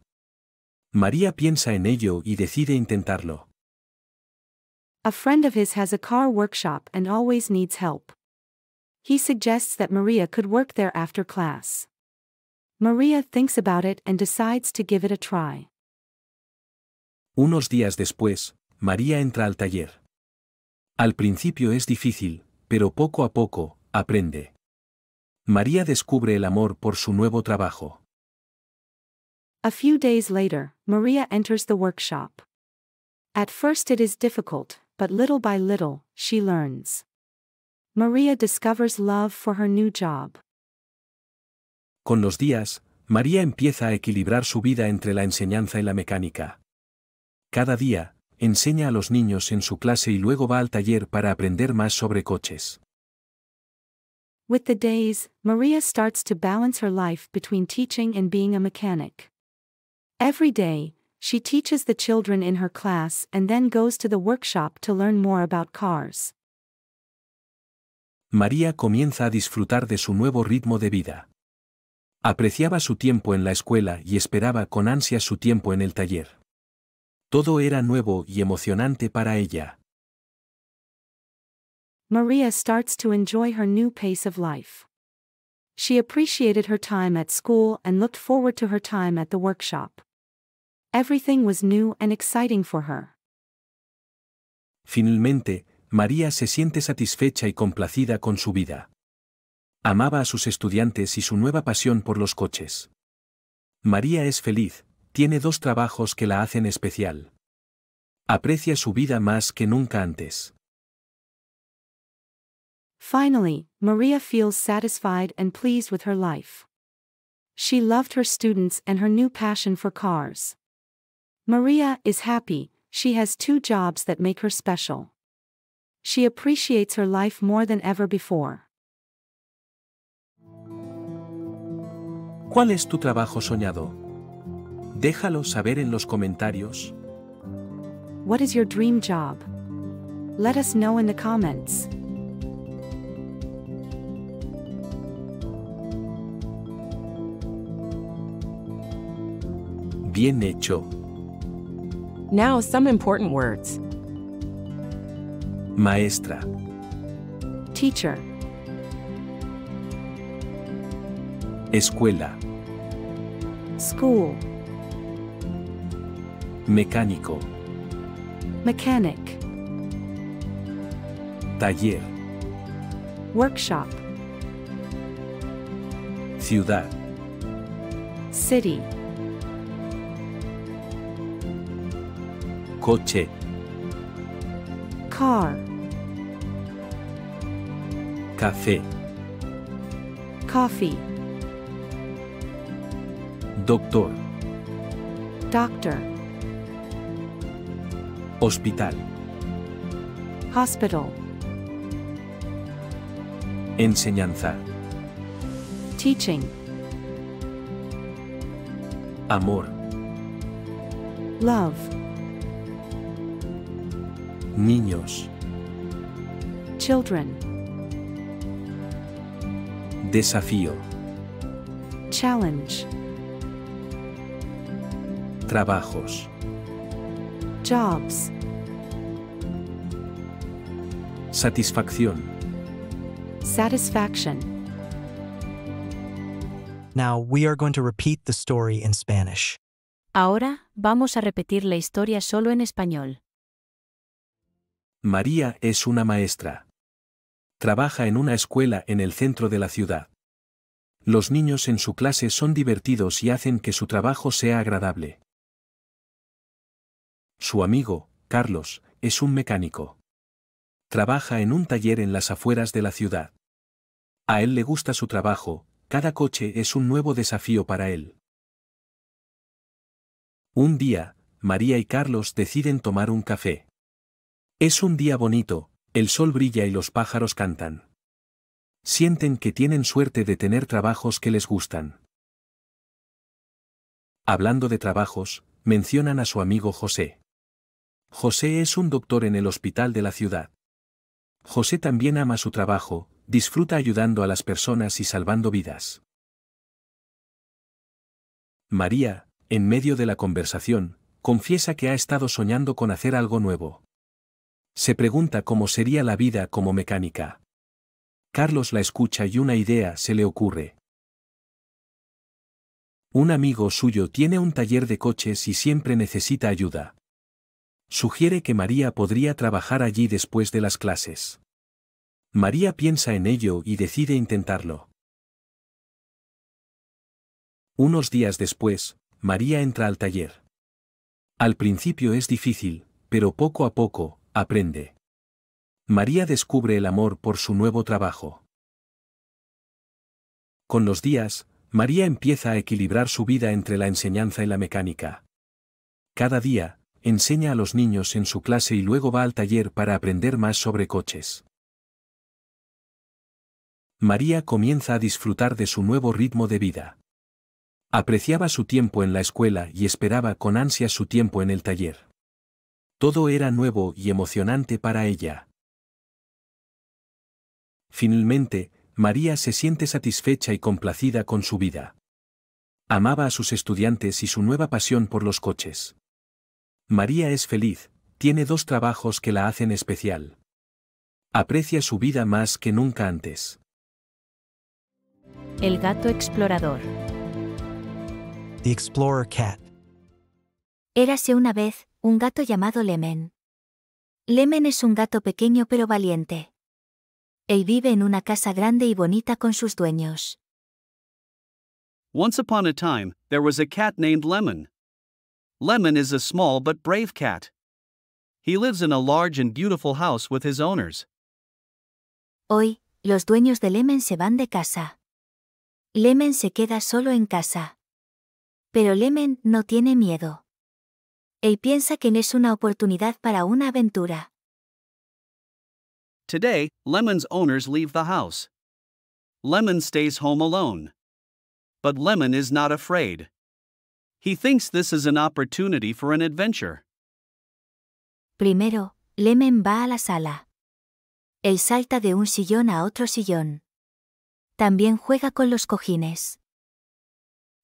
María piensa en ello y decide intentarlo. A friend of his has a car workshop and always needs help. He suggests that Maria could work there after class. Maria thinks about it and decides to give it a try. Unos días después, María entra al taller. Al principio es difícil, pero poco a poco, aprende. María descubre el amor por su nuevo trabajo. A few days later, Maria enters the workshop. At first it is difficult, but little by little, she learns. Maria discovers love for her new job. Con los días, María empieza a equilibrar su vida entre la enseñanza y la mecánica. Cada día, enseña a los niños en su clase y luego va al taller para aprender más sobre coches. With the days, Maria starts to balance her life between teaching and being a mechanic. Every day, she teaches the children in her class and then goes to the workshop to learn more about cars. María comienza a disfrutar de su nuevo ritmo de vida. Apreciaba su tiempo en la escuela y esperaba con ansia su tiempo en el taller. Todo era nuevo y emocionante para ella. Maria starts to enjoy her new pace of life. She appreciated her time at school and looked forward to her time at the workshop. Everything was new and exciting for her. Finalmente, María se siente satisfecha y complacida con su vida. Amaba a sus estudiantes y su nueva pasión por los coches. María es feliz, tiene dos trabajos que la hacen especial. Aprecia su vida más que nunca antes. Finally, Maria feels satisfied and pleased with her life. She loved her students and her new passion for cars. Maria is happy, she has two jobs that make her special. She appreciates her life more than ever before. ¿Cuál es tu trabajo soñado? Déjalo saber en los comentarios. What is your dream job? Let us know in the comments. Bien hecho. Now, some important words. Maestra. Teacher, Escuela. school, Mecánico. mechanic, Taller. workshop, Ciudad. city, Coche. car, Café. coffee, Doctor. doctor, Hospital. hospital, Enseñanza. teaching, Amor. love, Niños. children, Desafío. challenge, Trabajos. Jobs, Satisfacción. satisfaction. Now we are going to repeat the story in Spanish. Ahora, vamos a repetir la historia solo en español. María es una maestra. Trabaja en una escuela en el centro de la ciudad. Los niños en su clase son divertidos y hacen que su trabajo sea agradable. Su amigo, Carlos, es un mecánico. Trabaja en un taller en las afueras de la ciudad. A él le gusta su trabajo, cada coche es un nuevo desafío para él. Un día, María y Carlos deciden tomar un café. Es un día bonito, el sol brilla y los pájaros cantan. Sienten que tienen suerte de tener trabajos que les gustan. Hablando de trabajos, mencionan a su amigo José. José es un doctor en el hospital de la ciudad. José también ama su trabajo, disfruta ayudando a las personas y salvando vidas. María, en medio de la conversación, confiesa que ha estado soñando con hacer algo nuevo. Se pregunta cómo sería la vida como mecánica. Carlos la escucha y una idea se le ocurre. Un amigo suyo tiene un taller de coches y siempre necesita ayuda. Sugiere que María podría trabajar allí después de las clases. María piensa en ello y decide intentarlo. Unos días después, María entra al taller. Al principio es difícil, pero poco a poco, aprende. María descubre el amor por su nuevo trabajo. Con los días, María empieza a equilibrar su vida entre la enseñanza y la mecánica. Cada día, enseña a los niños en su clase y luego va al taller para aprender más sobre coches. María comienza a disfrutar de su nuevo ritmo de vida. Apreciaba su tiempo en la escuela y esperaba con ansia su tiempo en el taller. Todo era nuevo y emocionante para ella. Finalmente, María se siente satisfecha y complacida con su vida. Amaba a sus estudiantes y su nueva pasión por los coches. María es feliz, tiene dos trabajos que la hacen especial. Aprecia su vida más que nunca antes. El gato explorador. The Explorer Cat. Érase una vez, un gato llamado Lemen. Lemen es un gato pequeño pero valiente. Él vive en una casa grande y bonita con sus dueños. Once upon a time, there was a cat named Lemon. Lemon is a small but brave cat. He lives in a large and beautiful house with his owners. Hoy, los dueños de Lemon se van de casa. Lemon se queda solo en casa. Pero Lemon no tiene miedo. Él piensa que es una oportunidad para una aventura. Today, Lemon's owners leave the house. Lemon stays home alone. But Lemon is not afraid. He thinks this is an opportunity for an adventure. Primero, Lemen va a la sala. Él salta de un sillón a otro sillón. También juega con los cojines.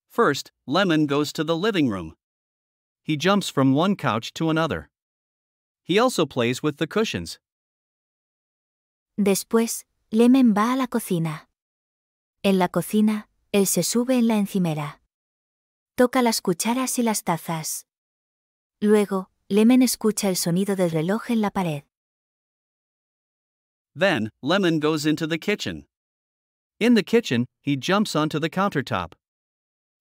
First, Lemon goes to the living room. He jumps from one couch to another. He also plays with the cushions. Después, Lemen va a la cocina. En la cocina, él se sube en la encimera. Toca las cucharas y las tazas. Luego, Lemen escucha el sonido del reloj en la pared. Then, Lemon goes into the kitchen. In the kitchen, he jumps onto the countertop.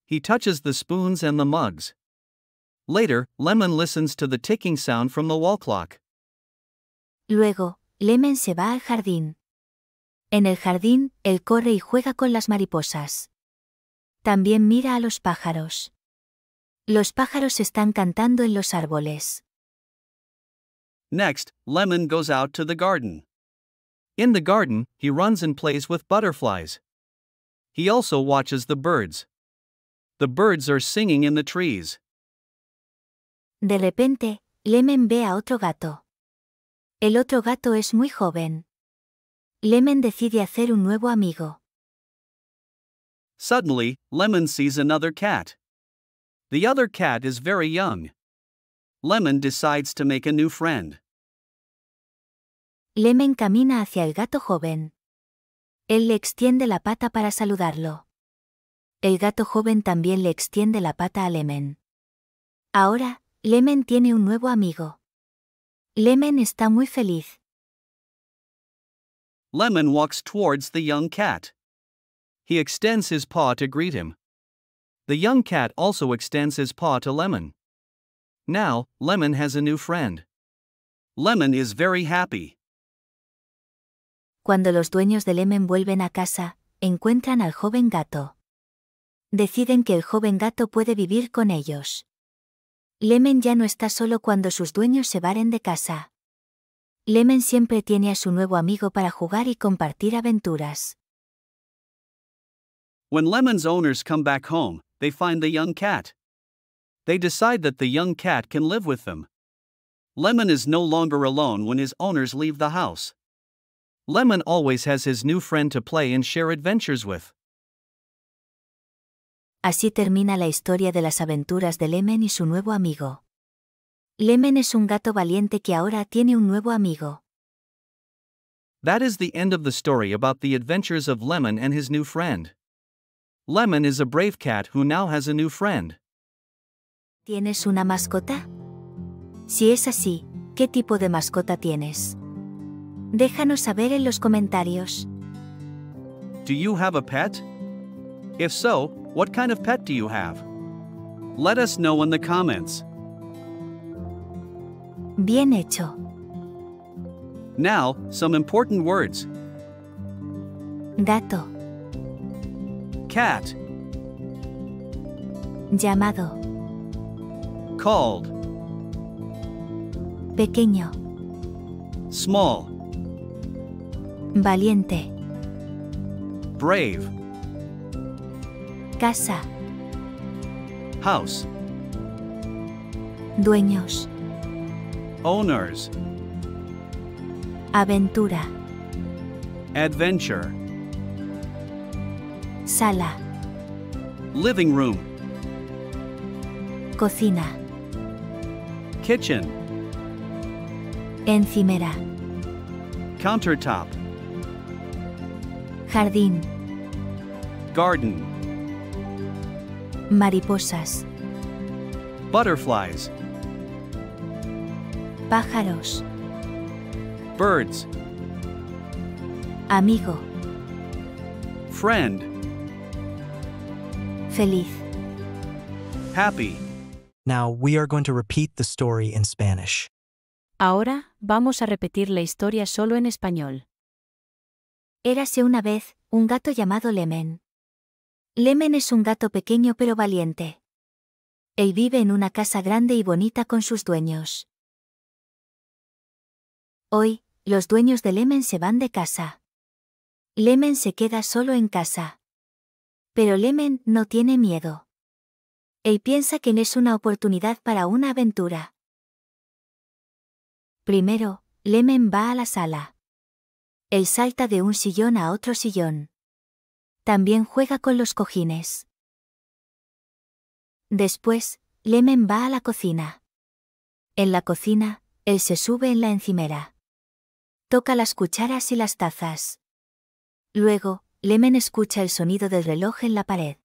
He touches the spoons and the mugs. Later, Lemon listens to the ticking sound from the wall clock. Luego, Lemon se va al jardín. En el jardín, él corre y juega con las mariposas. También mira a los pájaros. Los pájaros están cantando en los árboles. Next, Lemon goes out to the garden. In the garden, he runs and plays with butterflies. He also watches the birds. The birds are singing in the trees. De repente, Lemon ve a otro gato. El otro gato es muy joven. Lemon decide hacer un nuevo amigo. Suddenly, Lemon sees another cat. The other cat is very young. Lemon decides to make a new friend. Lemon camina hacia el gato joven. Él le extiende la pata para saludarlo. El gato joven también le extiende la pata a Lemon. Ahora, Lemon tiene un nuevo amigo. Lemon está muy feliz. Lemon walks towards the young cat. He extends his paw to greet him. The young cat also extends his paw to Lemon. Now, Lemon has a new friend. Lemon is very happy. Cuando los dueños de Lemon vuelven a casa, encuentran al joven gato. Deciden que el joven gato puede vivir con ellos. Lemon ya no está solo cuando sus dueños se varen de casa. Lemon siempre tiene a su nuevo amigo para jugar y compartir aventuras. When Lemon's owners come back home, they find the young cat. They decide that the young cat can live with them. Lemon is no longer alone when his owners leave the house. Lemon always has his new friend to play and share adventures with. Así termina la historia de las aventuras de Lemon y su nuevo amigo. Lemon es un gato valiente que ahora tiene un nuevo amigo. That is the end of the story about the adventures of Lemon and his new friend. Lemon is a brave cat who now has a new friend. ¿Tienes una mascota? Si es así, ¿qué tipo de mascota tienes? Déjanos saber en los comentarios. Do you have a pet? If so, what kind of pet do you have? Let us know in the comments. Bien hecho. Now, some important words Gato, cat, llamado, called, pequeño, small, valiente, brave, casa, house, dueños, owners, aventura, adventure, sala, living room, cocina, kitchen, encimera, countertop, jardín, garden, mariposas, butterflies, pájaros, birds, amigo, friend, feliz. happy. Now we are going to repeat the story in Spanish. Ahora, vamos a repetir la historia solo en español. Érase una vez, un gato llamado Lemen. Lemen es un gato pequeño pero valiente. Él vive en una casa grande y bonita con sus dueños. Hoy, los dueños de Lemen se van de casa. Lemen se queda solo en casa. Pero Lemen no tiene miedo. Él piensa que es una oportunidad para una aventura. Primero, Lemen va a la sala. Él salta de un sillón a otro sillón. También juega con los cojines. Después, Lemen va a la cocina. En la cocina, él se sube en la encimera. Toca las cucharas y las tazas. Luego, Lemen escucha el sonido del reloj en la pared.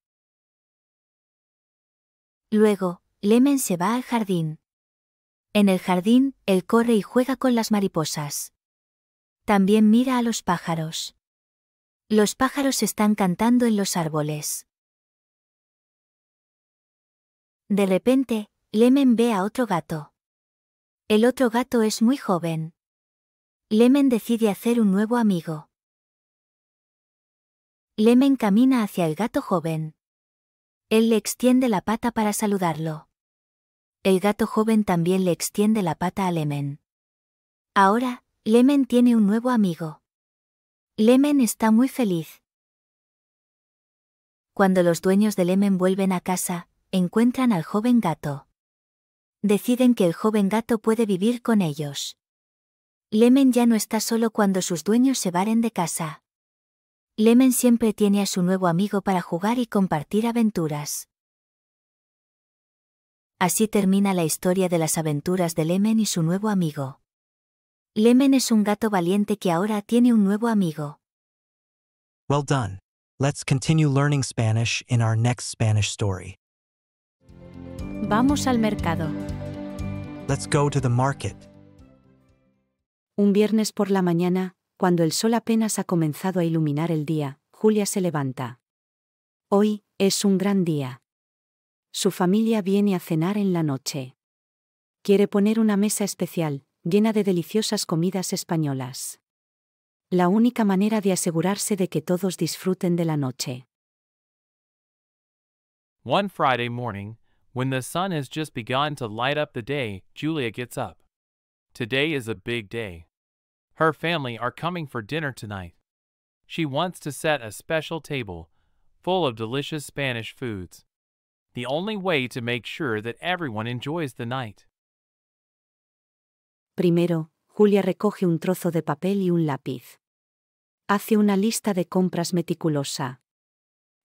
Luego, Lemen se va al jardín. En el jardín, él corre y juega con las mariposas. También mira a los pájaros. Los pájaros están cantando en los árboles. De repente, Lemon ve a otro gato. El otro gato es muy joven. Lemon decide hacer un nuevo amigo. Lemon camina hacia el gato joven. Él le extiende la pata para saludarlo. El gato joven también le extiende la pata a Lemon. Ahora, Lemon tiene un nuevo amigo. Lemon está muy feliz. Cuando los dueños de Lemon vuelven a casa, encuentran al joven gato. Deciden que el joven gato puede vivir con ellos. Lemon ya no está solo cuando sus dueños se varen de casa. Lemon siempre tiene a su nuevo amigo para jugar y compartir aventuras. Así termina la historia de las aventuras de Lemon y su nuevo amigo. Lemon es un gato valiente que ahora tiene un nuevo amigo. Well done. Let's continue learning Spanish in our next Spanish story. Vamos al mercado. Let's go to the market. Un viernes por la mañana, cuando el sol apenas ha comenzado a iluminar el día, Julia se levanta. Hoy, es un gran día. Su familia viene a cenar en la noche. Quiere poner una mesa especial, llena de deliciosas comidas españolas. La única manera de asegurarse de que todos disfruten de la noche. One Friday morning, when the sun has just begun to light up the day, Julia gets up. Today is a big day. Her family are coming for dinner tonight. She wants to set a special table, full of delicious Spanish foods. The only way to make sure that everyone enjoys the night. Primero, Julia recoge un trozo de papel y un lápiz. Hace una lista de compras meticulosa.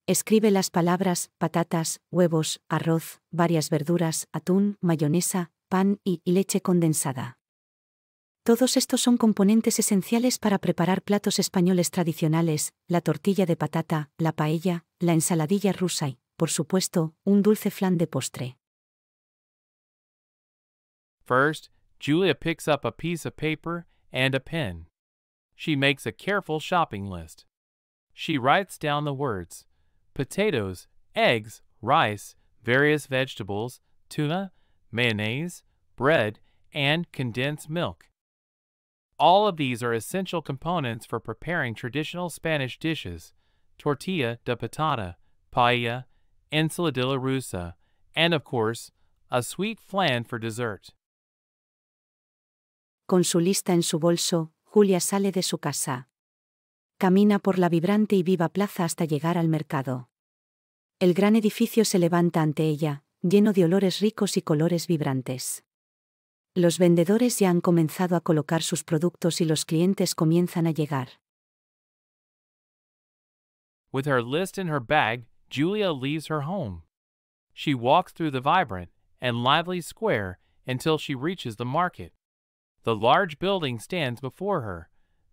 Escribe las palabras patatas, huevos, arroz, varias verduras, atún, mayonesa, pan y, leche condensada. Todos estos son componentes esenciales para preparar platos españoles tradicionales, la tortilla de patata, la paella, la ensaladilla rusa y, por supuesto, un dulce flan de postre. First, Julia picks up a piece of paper and a pen. She makes a careful shopping list. She writes down the words potatoes, eggs, rice, various vegetables, tuna, mayonnaise, bread, and condensed milk. All of these are essential components for preparing traditional Spanish dishes tortilla de patata, paella, ensaladilla rusa, and of course, a sweet flan for dessert. Con su lista en su bolso, Julia sale de su casa. Camina por la vibrante y viva plaza hasta llegar al mercado. El gran edificio se levanta ante ella, lleno de olores ricos y colores vibrantes. Los vendedores ya han comenzado a colocar sus productos y los clientes comienzan a llegar. With her list in her bag, Julia leaves her home. She walks through the vibrant and lively square until she reaches the market. The large building stands before her,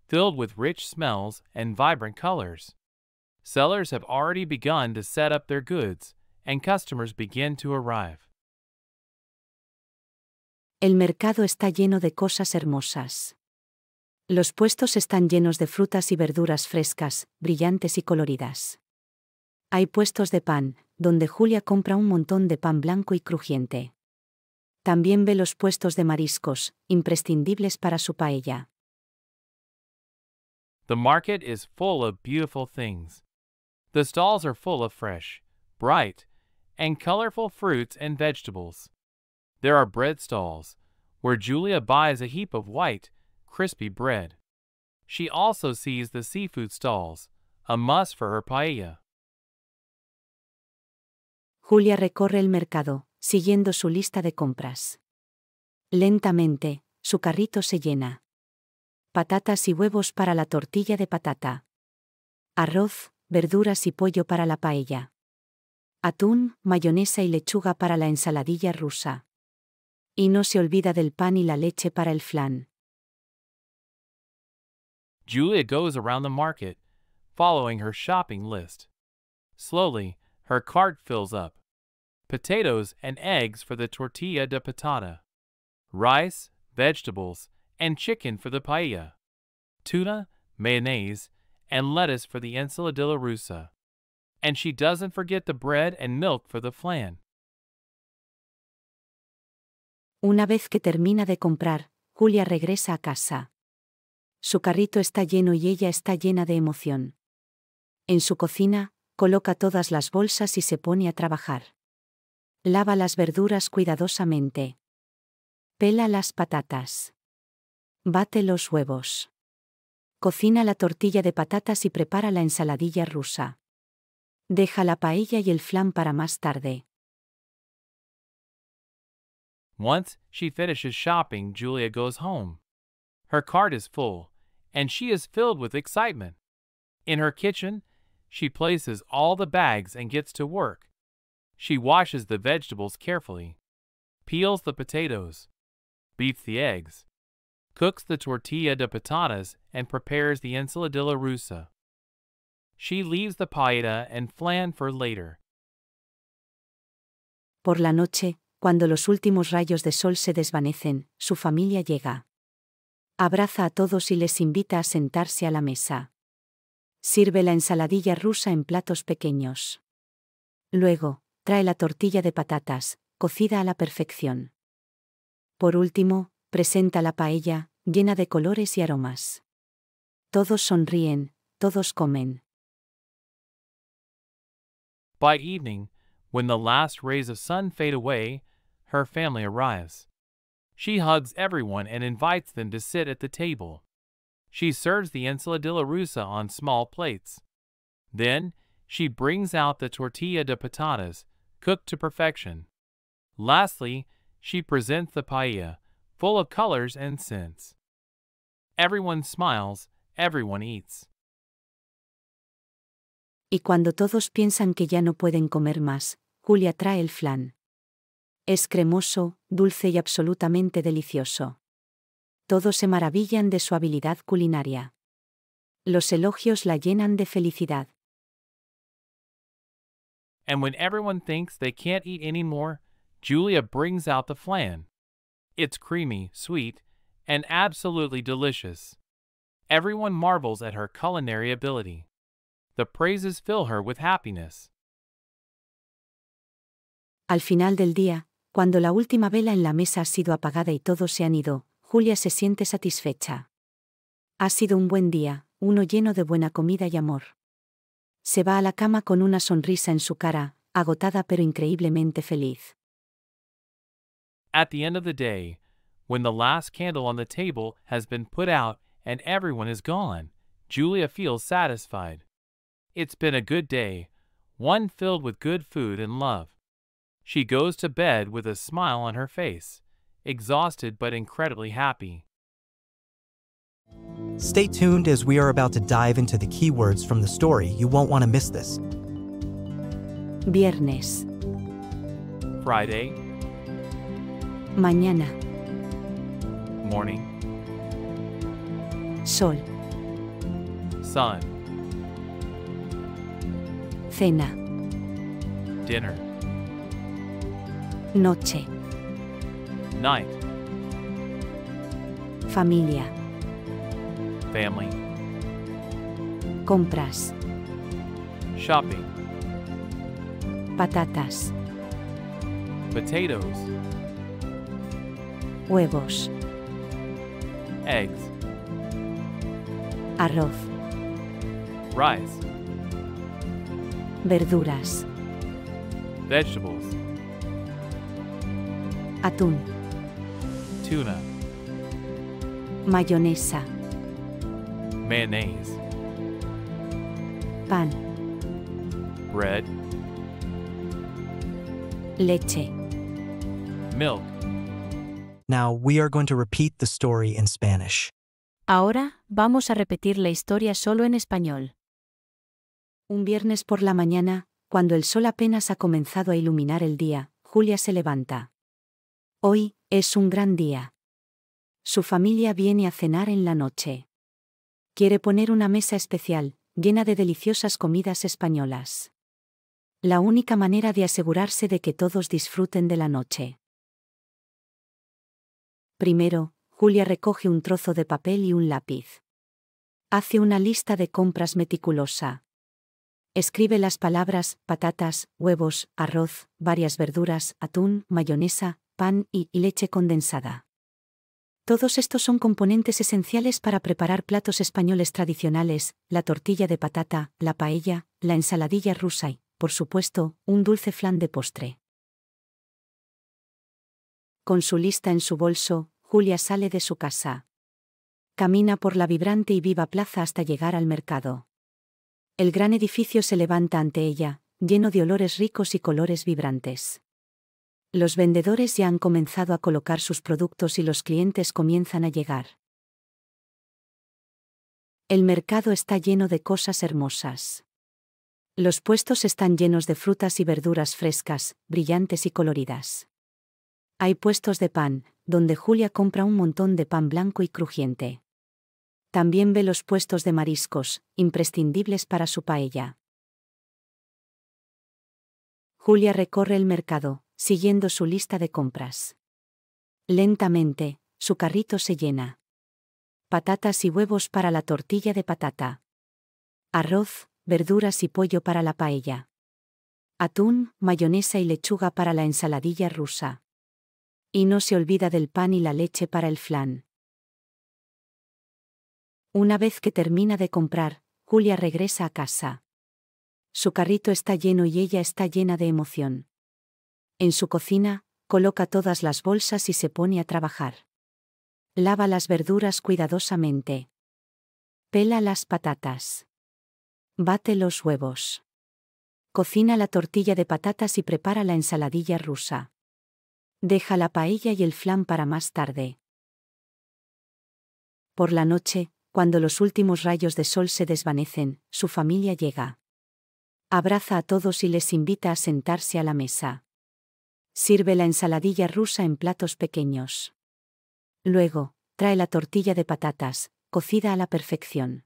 filled with rich smells and vibrant colors. Sellers have already begun to set up their goods, and customers begin to arrive. El mercado está lleno de cosas hermosas. Los puestos están llenos de frutas y verduras frescas, brillantes y coloridas. Hay puestos de pan, donde Julia compra un montón de pan blanco y crujiente. También ve los puestos de mariscos, imprescindibles para su paella. The market is full of beautiful things. The stalls are full of fresh, bright, and colorful fruits and vegetables. There are bread stalls, where Julia buys a heap of white, crispy bread. She also sees the seafood stalls, a must for her paella. Julia recorre el mercado, siguiendo su lista de compras. Lentamente, su carrito se llena. Patatas y huevos para la tortilla de patata. Arroz, verduras y pollo para la paella. Atún, mayonesa y lechuga para la ensaladilla rusa. Y no se olvida del pan y la leche para el flan. Julia goes around the market, following her shopping list. Slowly, her cart fills up. Potatoes and eggs for the tortilla de patata. Rice, vegetables, and chicken for the paella. Tuna, mayonnaise, and lettuce for the ensaladilla rusa. And she doesn't forget the bread and milk for the flan. Una vez que termina de comprar, Julia regresa a casa. Su carrito está lleno y ella está llena de emoción. En su cocina, coloca todas las bolsas y se pone a trabajar. Lava las verduras cuidadosamente. Pela las patatas. Bate los huevos. Cocina la tortilla de patatas y prepara la ensaladilla rusa. Deja la paella y el flan para más tarde. Once she finishes shopping, Julia goes home. Her cart is full, and she is filled with excitement. In her kitchen, she places all the bags and gets to work. She washes the vegetables carefully, peels the potatoes, beats the eggs, cooks the tortilla de patatas, and prepares the ensaladilla rusa. She leaves the paella and flan for later. Por la noche, cuando los últimos rayos de sol se desvanecen, su familia llega. Abraza a todos y les invita a sentarse a la mesa. Sirve la ensaladilla rusa en platos pequeños. Luego, trae la tortilla de patatas, cocida a la perfección. Por último, presenta la paella, llena de colores y aromas. Todos sonríen, todos comen. By evening, when the last rays of sun fade away, her family arrives. She hugs everyone and invites them to sit at the table. She serves the ensaladilla rusa on small plates. Then, she brings out the tortilla de patatas, cooked to perfection. Lastly, she presents the paella, full of colors and scents. Everyone smiles, everyone eats. Y cuando todos piensan que ya no pueden comer más, Julia trae el flan. Es cremoso, dulce y absolutamente delicioso. Todos se maravillan de su habilidad culinaria. Los elogios la llenan de felicidad. And when everyone thinks they can't eat any more, Julia brings out the flan. It's creamy, sweet, and absolutely delicious. Everyone marvels at her culinary ability. The praises fill her with happiness. Al final del día, cuando la última vela en la mesa ha sido apagada y todos se han ido, Julia se siente satisfecha. Ha sido un buen día, uno lleno de buena comida y amor. Se va a la cama con una sonrisa en su cara, agotada pero increíblemente feliz. At the end of the day, when the last candle on the table has been put out and everyone is gone, Julia feels satisfied. It's been a good day, one filled with good food and love. She goes to bed with a smile on her face, exhausted but incredibly happy. Stay tuned as we are about to dive into the keywords from the story. You won't want to miss this. Viernes. Friday, Mañana. morning, Sol. sun, Cena. dinner, Noche. night, Familia. family, Compras. shopping, Patatas. potatoes, Huevos. eggs, Arroz. rice, Verduras. vegetables, Atún. tuna, Mayonesa. mayonnaise, Pan. bread, Leche. milk. Now, we are going to repeat the story in Spanish. Ahora, vamos a repetir la historia solo en español. Un viernes por la mañana, cuando el sol apenas ha comenzado a iluminar el día, Julia se levanta. Hoy, es un gran día. Su familia viene a cenar en la noche. Quiere poner una mesa especial, llena de deliciosas comidas españolas. La única manera de asegurarse de que todos disfruten de la noche. Primero, Julia recoge un trozo de papel y un lápiz. Hace una lista de compras meticulosa. Escribe las palabras patatas, huevos, arroz, varias verduras, atún, mayonesa, pan y leche condensada. Todos estos son componentes esenciales para preparar platos españoles tradicionales, la tortilla de patata, la paella, la ensaladilla rusa y, por supuesto, un dulce flan de postre. Con su lista en su bolso, Julia sale de su casa. Camina por la vibrante y viva plaza hasta llegar al mercado. El gran edificio se levanta ante ella, lleno de olores ricos y colores vibrantes. Los vendedores ya han comenzado a colocar sus productos y los clientes comienzan a llegar. El mercado está lleno de cosas hermosas. Los puestos están llenos de frutas y verduras frescas, brillantes y coloridas. Hay puestos de pan, donde Julia compra un montón de pan blanco y crujiente. También ve los puestos de mariscos, imprescindibles para su paella. Julia recorre el mercado, siguiendo su lista de compras. Lentamente, su carrito se llena. Patatas y huevos para la tortilla de patata. Arroz, verduras y pollo para la paella. Atún, mayonesa y lechuga para la ensaladilla rusa. Y no se olvida del pan y la leche para el flan. Una vez que termina de comprar, Julia regresa a casa. Su carrito está lleno y ella está llena de emoción. En su cocina, coloca todas las bolsas y se pone a trabajar. Lava las verduras cuidadosamente. Pela las patatas. Bate los huevos. Cocina la tortilla de patatas y prepara la ensaladilla rusa. Deja la paella y el flan para más tarde. Por la noche, cuando los últimos rayos de sol se desvanecen, su familia llega. Abraza a todos y les invita a sentarse a la mesa. Sirve la ensaladilla rusa en platos pequeños. Luego, trae la tortilla de patatas, cocida a la perfección.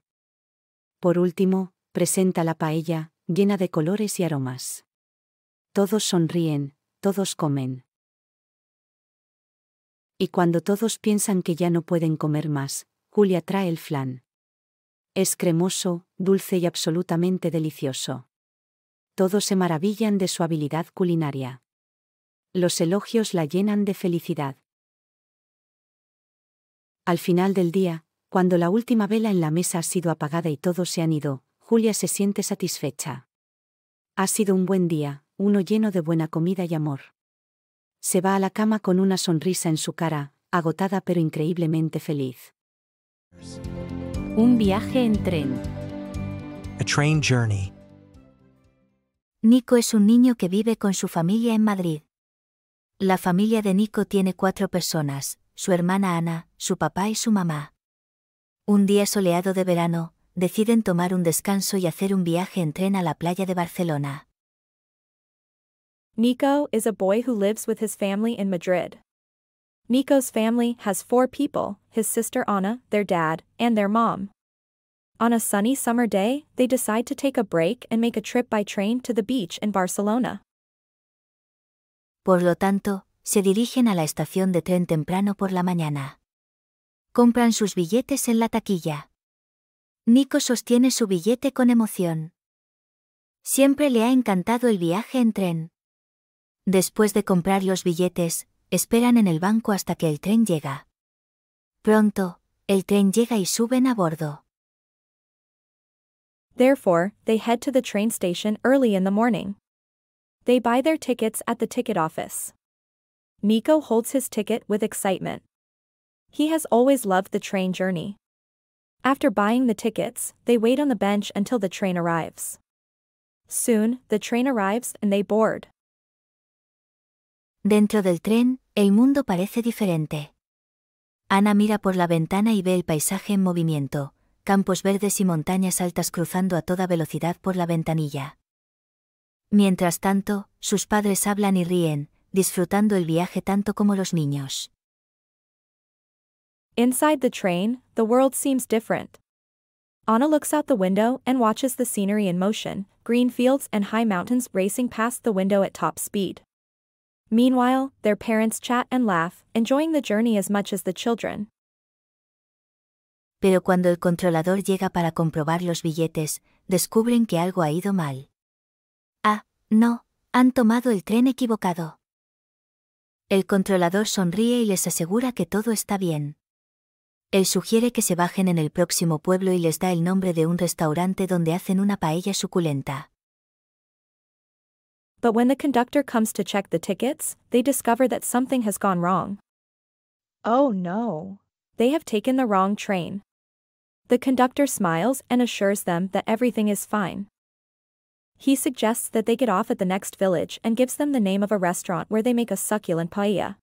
Por último, presenta la paella, llena de colores y aromas. Todos sonríen, todos comen. Y cuando todos piensan que ya no pueden comer más, Julia trae el flan. Es cremoso, dulce y absolutamente delicioso. Todos se maravillan de su habilidad culinaria. Los elogios la llenan de felicidad. Al final del día, cuando la última vela en la mesa ha sido apagada y todos se han ido, Julia se siente satisfecha. Ha sido un buen día, uno lleno de buena comida y amor. Se va a la cama con una sonrisa en su cara, agotada pero increíblemente feliz. Un viaje en tren. A train journey. Nico es un niño que vive con su familia en Madrid. La familia de Nico tiene cuatro personas, su hermana Ana, su papá y su mamá. Un día soleado de verano, deciden tomar un descanso y hacer un viaje en tren a la playa de Barcelona. Nico is a boy who lives with his family in Madrid. Nico's family has four people his sister Ana, their dad, and their mom. On a sunny summer day, they decide to take a break and make a trip by train to the beach in Barcelona. Por lo tanto, se dirigen a la estación de tren temprano por la mañana. Compran sus billetes en la taquilla. Nico sostiene su billete con emoción. Siempre le ha encantado el viaje en tren. Después de comprar los billetes, esperan en el banco hasta que el tren llega. Pronto, el tren llega y suben a bordo. Therefore, they head to the train station early in the morning. They buy their tickets at the ticket office. Nico holds his ticket with excitement. He has always loved the train journey. After buying the tickets, they wait on the bench until the train arrives. Soon, the train arrives and they board. Dentro del tren, el mundo parece diferente. Ana mira por la ventana y ve el paisaje en movimiento, campos verdes y montañas altas cruzando a toda velocidad por la ventanilla. Mientras tanto, sus padres hablan y ríen, disfrutando el viaje tanto como los niños. Inside the train, the world seems different. Anna looks out the window and watches the scenery in motion, green fields and high mountains racing past the window at top speed. Meanwhile, their parents chat and laugh, enjoying the journey as much as the children. Pero cuando el controlador llega para comprobar los billetes, descubren que algo ha ido mal. No, han tomado el tren equivocado. El controlador sonríe y les asegura que todo está bien. Él sugiere que se bajen en el próximo pueblo y les da el nombre de un restaurante donde hacen una paella suculenta. But when the conductor comes to check the tickets, they discover that something has gone wrong. Oh no. They have taken the wrong train. The conductor smiles and assures them that everything is fine. He suggests that they get off at the next village and gives them the name of a restaurant where they make a succulent paella.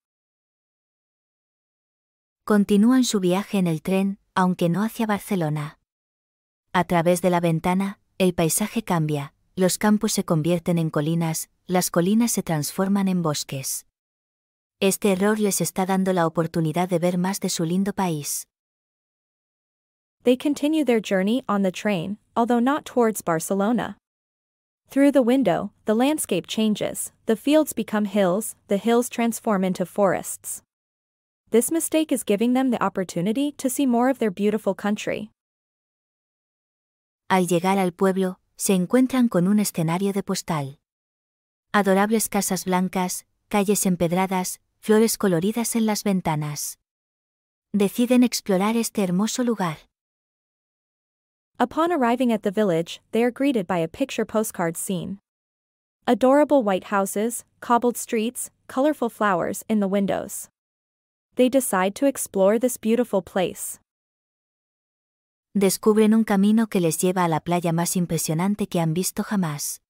Continúan su viaje en el tren, aunque no hacia Barcelona. A través de la ventana, el paisaje cambia, los campos se convierten en colinas, las colinas se transforman en bosques. Este error les está dando la oportunidad de ver más de su lindo país. They continue their journey on the train, although not towards Barcelona. Through the window, the landscape changes, the fields become hills, the hills transform into forests. This mistake is giving them the opportunity to see more of their beautiful country. Al llegar al pueblo, se encuentran con un escenario de postal. Adorables casas blancas, calles empedradas, flores coloridas en las ventanas. Deciden explorar este hermoso lugar. Upon arriving at the village, they are greeted by a picture postcard scene. Adorable white houses, cobbled streets, colorful flowers in the windows. They decide to explore this beautiful place. Descubren un camino que les lleva a la playa más impresionante que han visto jamás.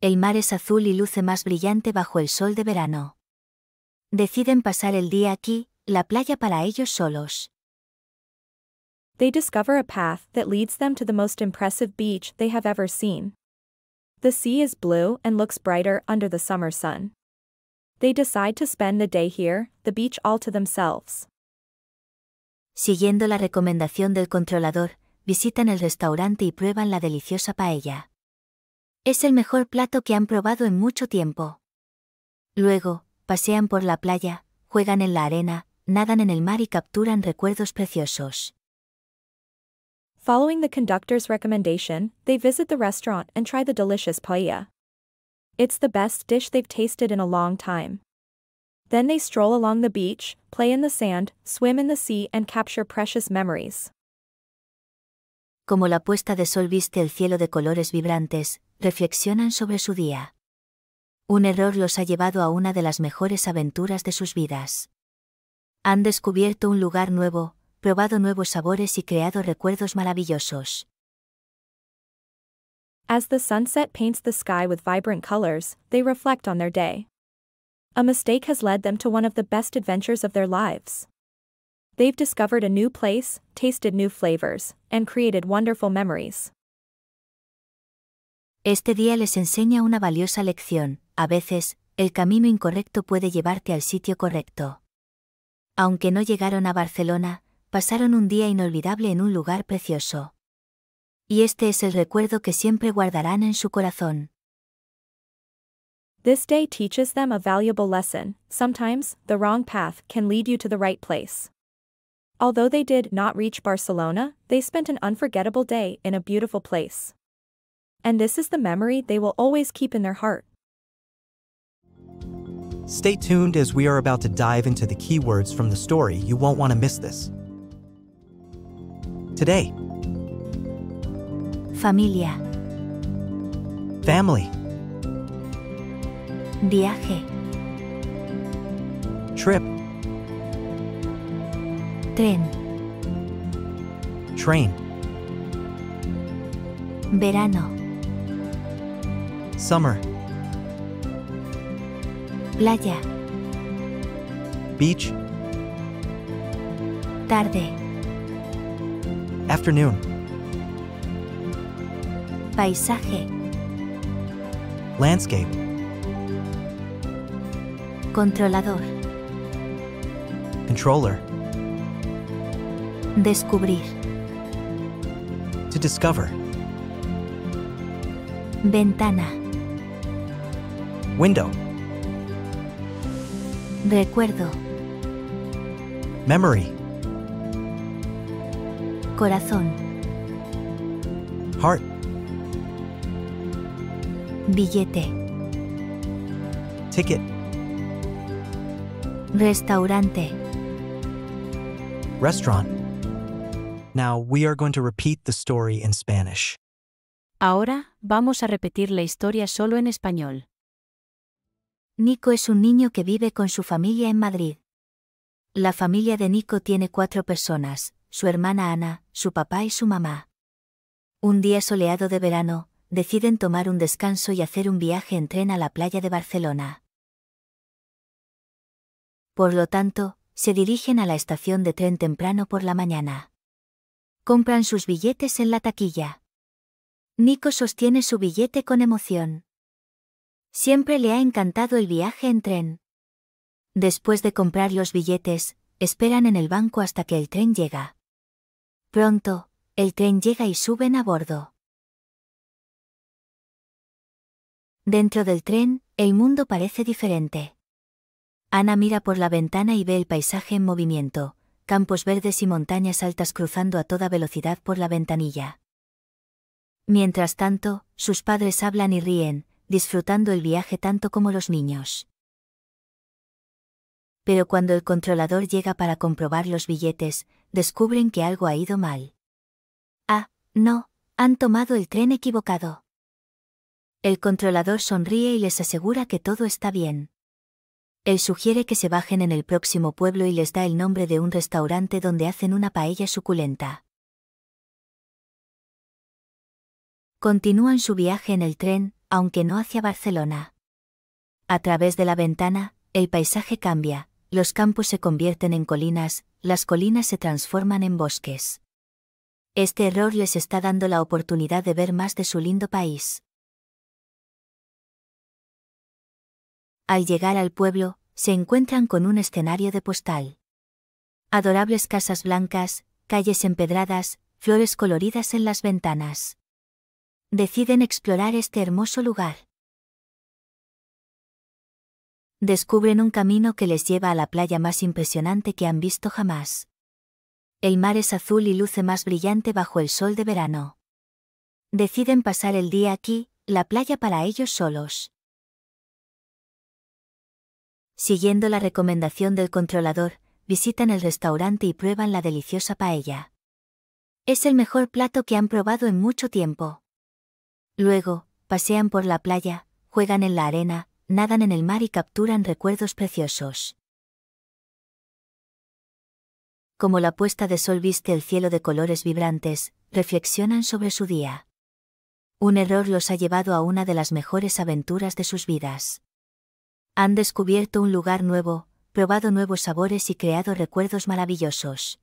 El mar es azul y luce más brillante bajo el sol de verano. Deciden pasar el día aquí, la playa para ellos solos. They discover a path that leads them to the most impressive beach they have ever seen. The sea is blue and looks brighter under the summer sun. They decide to spend the day here, the beach all to themselves. Siguiendo la recomendación del controlador, visitan el restaurante y prueban la deliciosa paella. Es el mejor plato que han probado en mucho tiempo. Luego, pasean por la playa, juegan en la arena, nadan en el mar y capturan recuerdos preciosos. Following the conductor's recommendation, they visit the restaurant and try the delicious paella. It's the best dish they've tasted in a long time. Then they stroll along the beach, play in the sand, swim in the sea and capture precious memories. Como la puesta de sol viste el cielo de colores vibrantes, reflexionan sobre su día. Un error los ha llevado a una de las mejores aventuras de sus vidas. Han descubierto un lugar nuevo, probado nuevos sabores y creado recuerdos maravillosos. As the sunset paints the sky with vibrant colors, they reflect on their day. A mistake has led them to one of the best adventures of their lives. They've discovered a new place, tasted new flavors, and created wonderful memories. Este día les enseña una valiosa lección, a veces, el camino incorrecto puede llevarte al sitio correcto. Aunque no llegaron a Barcelona, pasaron un día inolvidable en un lugar precioso. Y este es el recuerdo que siempre guardarán en su corazón. This day teaches them a valuable lesson sometimes, the wrong path can lead you to the right place. Although they did not reach Barcelona, they spent an unforgettable day in a beautiful place. And this is the memory they will always keep in their heart. Stay tuned as we are about to dive into the keywords from the story. You won't want to miss this. Today, Familia, family, viaje, trip, tren, train, verano, summer, playa, beach, tarde, afternoon, paisaje, landscape, controlador, controller, descubrir, to discover, ventana, window, recuerdo, memory, corazón, heart, billete, ticket, Restaurante. Restaurant. Now we are going to repeat the story in Spanish. Ahora, vamos a repetir la historia solo en español. Nico es un niño que vive con su familia en Madrid. La familia de Nico tiene cuatro personas, su hermana Ana, su papá y su mamá. Un día soleado de verano, deciden tomar un descanso y hacer un viaje en tren a la playa de Barcelona. Por lo tanto, se dirigen a la estación de tren temprano por la mañana. Compran sus billetes en la taquilla. Nico sostiene su billete con emoción. Siempre le ha encantado el viaje en tren. Después de comprar los billetes, esperan en el banco hasta que el tren llega. Pronto, el tren llega y suben a bordo. Dentro del tren, el mundo parece diferente. Ana mira por la ventana y ve el paisaje en movimiento, campos verdes y montañas altas cruzando a toda velocidad por la ventanilla. Mientras tanto, sus padres hablan y ríen, disfrutando el viaje tanto como los niños. Pero cuando el controlador llega para comprobar los billetes, descubren que algo ha ido mal. Ah, no, han tomado el tren equivocado. El controlador sonríe y les asegura que todo está bien. Él sugiere que se bajen en el próximo pueblo y les da el nombre de un restaurante donde hacen una paella suculenta. Continúan su viaje en el tren, aunque no hacia Barcelona. A través de la ventana, el paisaje cambia, los campos se convierten en colinas, las colinas se transforman en bosques. Este error les está dando la oportunidad de ver más de su lindo país. Al llegar al pueblo, se encuentran con un escenario de postal. Adorables casas blancas, calles empedradas, flores coloridas en las ventanas. Deciden explorar este hermoso lugar. Descubren un camino que les lleva a la playa más impresionante que han visto jamás. El mar es azul y luce más brillante bajo el sol de verano. Deciden pasar el día aquí, la playa para ellos solos. Siguiendo la recomendación del controlador, visitan el restaurante y prueban la deliciosa paella. Es el mejor plato que han probado en mucho tiempo. Luego, pasean por la playa, juegan en la arena, nadan en el mar y capturan recuerdos preciosos. Como la puesta de sol viste el cielo de colores vibrantes, reflexionan sobre su día. Un error los ha llevado a una de las mejores aventuras de sus vidas. Han descubierto un lugar nuevo, probado nuevos sabores y creado recuerdos maravillosos.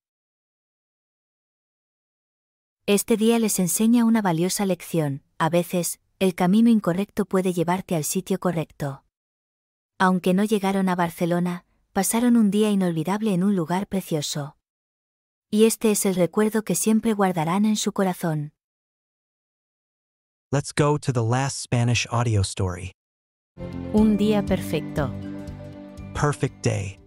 Este día les enseña una valiosa lección, a veces, el camino incorrecto puede llevarte al sitio correcto. Aunque no llegaron a Barcelona, pasaron un día inolvidable en un lugar precioso. Y este es el recuerdo que siempre guardarán en su corazón. Let's go to the last Spanish audio story. Un día perfecto. Perfect Day.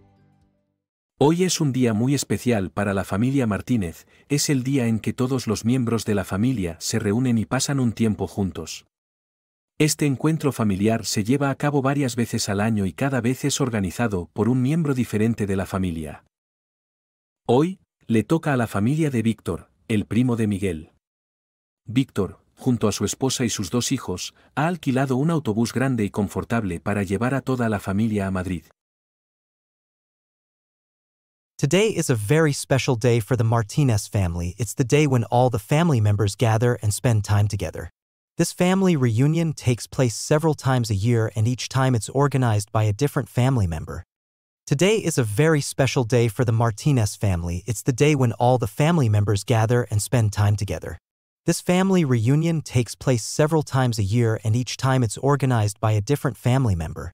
Hoy es un día muy especial para la familia Martínez, es el día en que todos los miembros de la familia se reúnen y pasan un tiempo juntos. Este encuentro familiar se lleva a cabo varias veces al año y cada vez es organizado por un miembro diferente de la familia. Hoy, le toca a la familia de Víctor, el primo de Miguel. Víctor, junto a su esposa y sus dos hijos, ha alquilado un autobús grande y confortable para llevar a toda la familia a Madrid. Today is a very special day for the Martinez family. It's the day when all the family members gather and spend time together. This family reunion takes place several times a year and each time it's organized by a different family member. Today is a very special day for the Martinez family. It's the day when all the family members gather and spend time together. This family reunion takes place several times a year and each time it's organized by a different family member.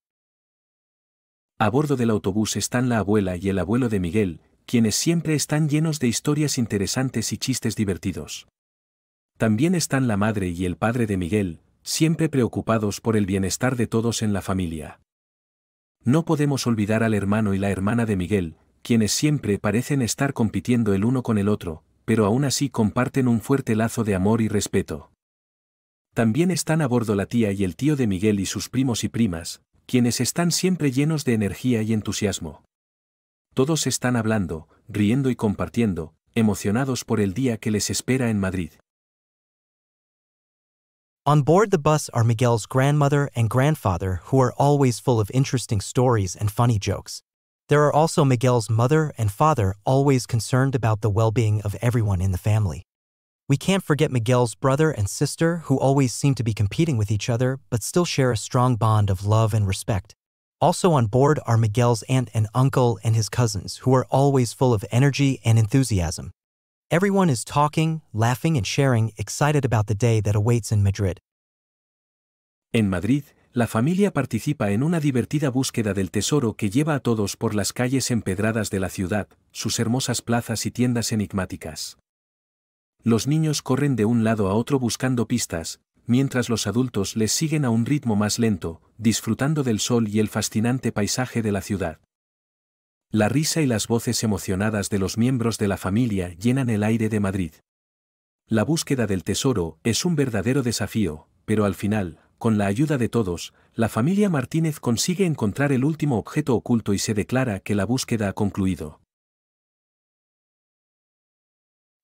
A bordo del autobús están la abuela y el abuelo de Miguel, quienes siempre están llenos de historias interesantes y chistes divertidos. También están la madre y el padre de Miguel, siempre preocupados por el bienestar de todos en la familia. No podemos olvidar al hermano y la hermana de Miguel, quienes siempre parecen estar compitiendo el uno con el otro, pero aún así comparten un fuerte lazo de amor y respeto. También están a bordo la tía y el tío de Miguel y sus primos y primas, quienes están siempre llenos de energía y entusiasmo. Todos están hablando, riendo y compartiendo, emocionados por el día que les espera en Madrid. On board the bus are Miguel's grandmother and grandfather, who are always full of interesting stories and funny jokes. There are also Miguel's mother and father, always concerned about the well being of everyone in the family. We can't forget Miguel's brother and sister, who always seem to be competing with each other but still share a strong bond of love and respect. Also on board are Miguel's aunt and uncle and his cousins, who are always full of energy and enthusiasm. Everyone is talking, laughing, and sharing, excited about the day that awaits in Madrid. En Madrid, la familia participa en una divertida búsqueda del tesoro que lleva a todos por las calles empedradas de la ciudad, sus hermosas plazas y tiendas enigmáticas. Los niños corren de un lado a otro buscando pistas, mientras los adultos les siguen a un ritmo más lento, disfrutando del sol y el fascinante paisaje de la ciudad. La risa y las voces emocionadas de los miembros de la familia llenan el aire de Madrid. La búsqueda del tesoro es un verdadero desafío, pero al final, con la ayuda de todos, la familia Martínez consigue encontrar el último objeto oculto y se declara que la búsqueda ha concluido.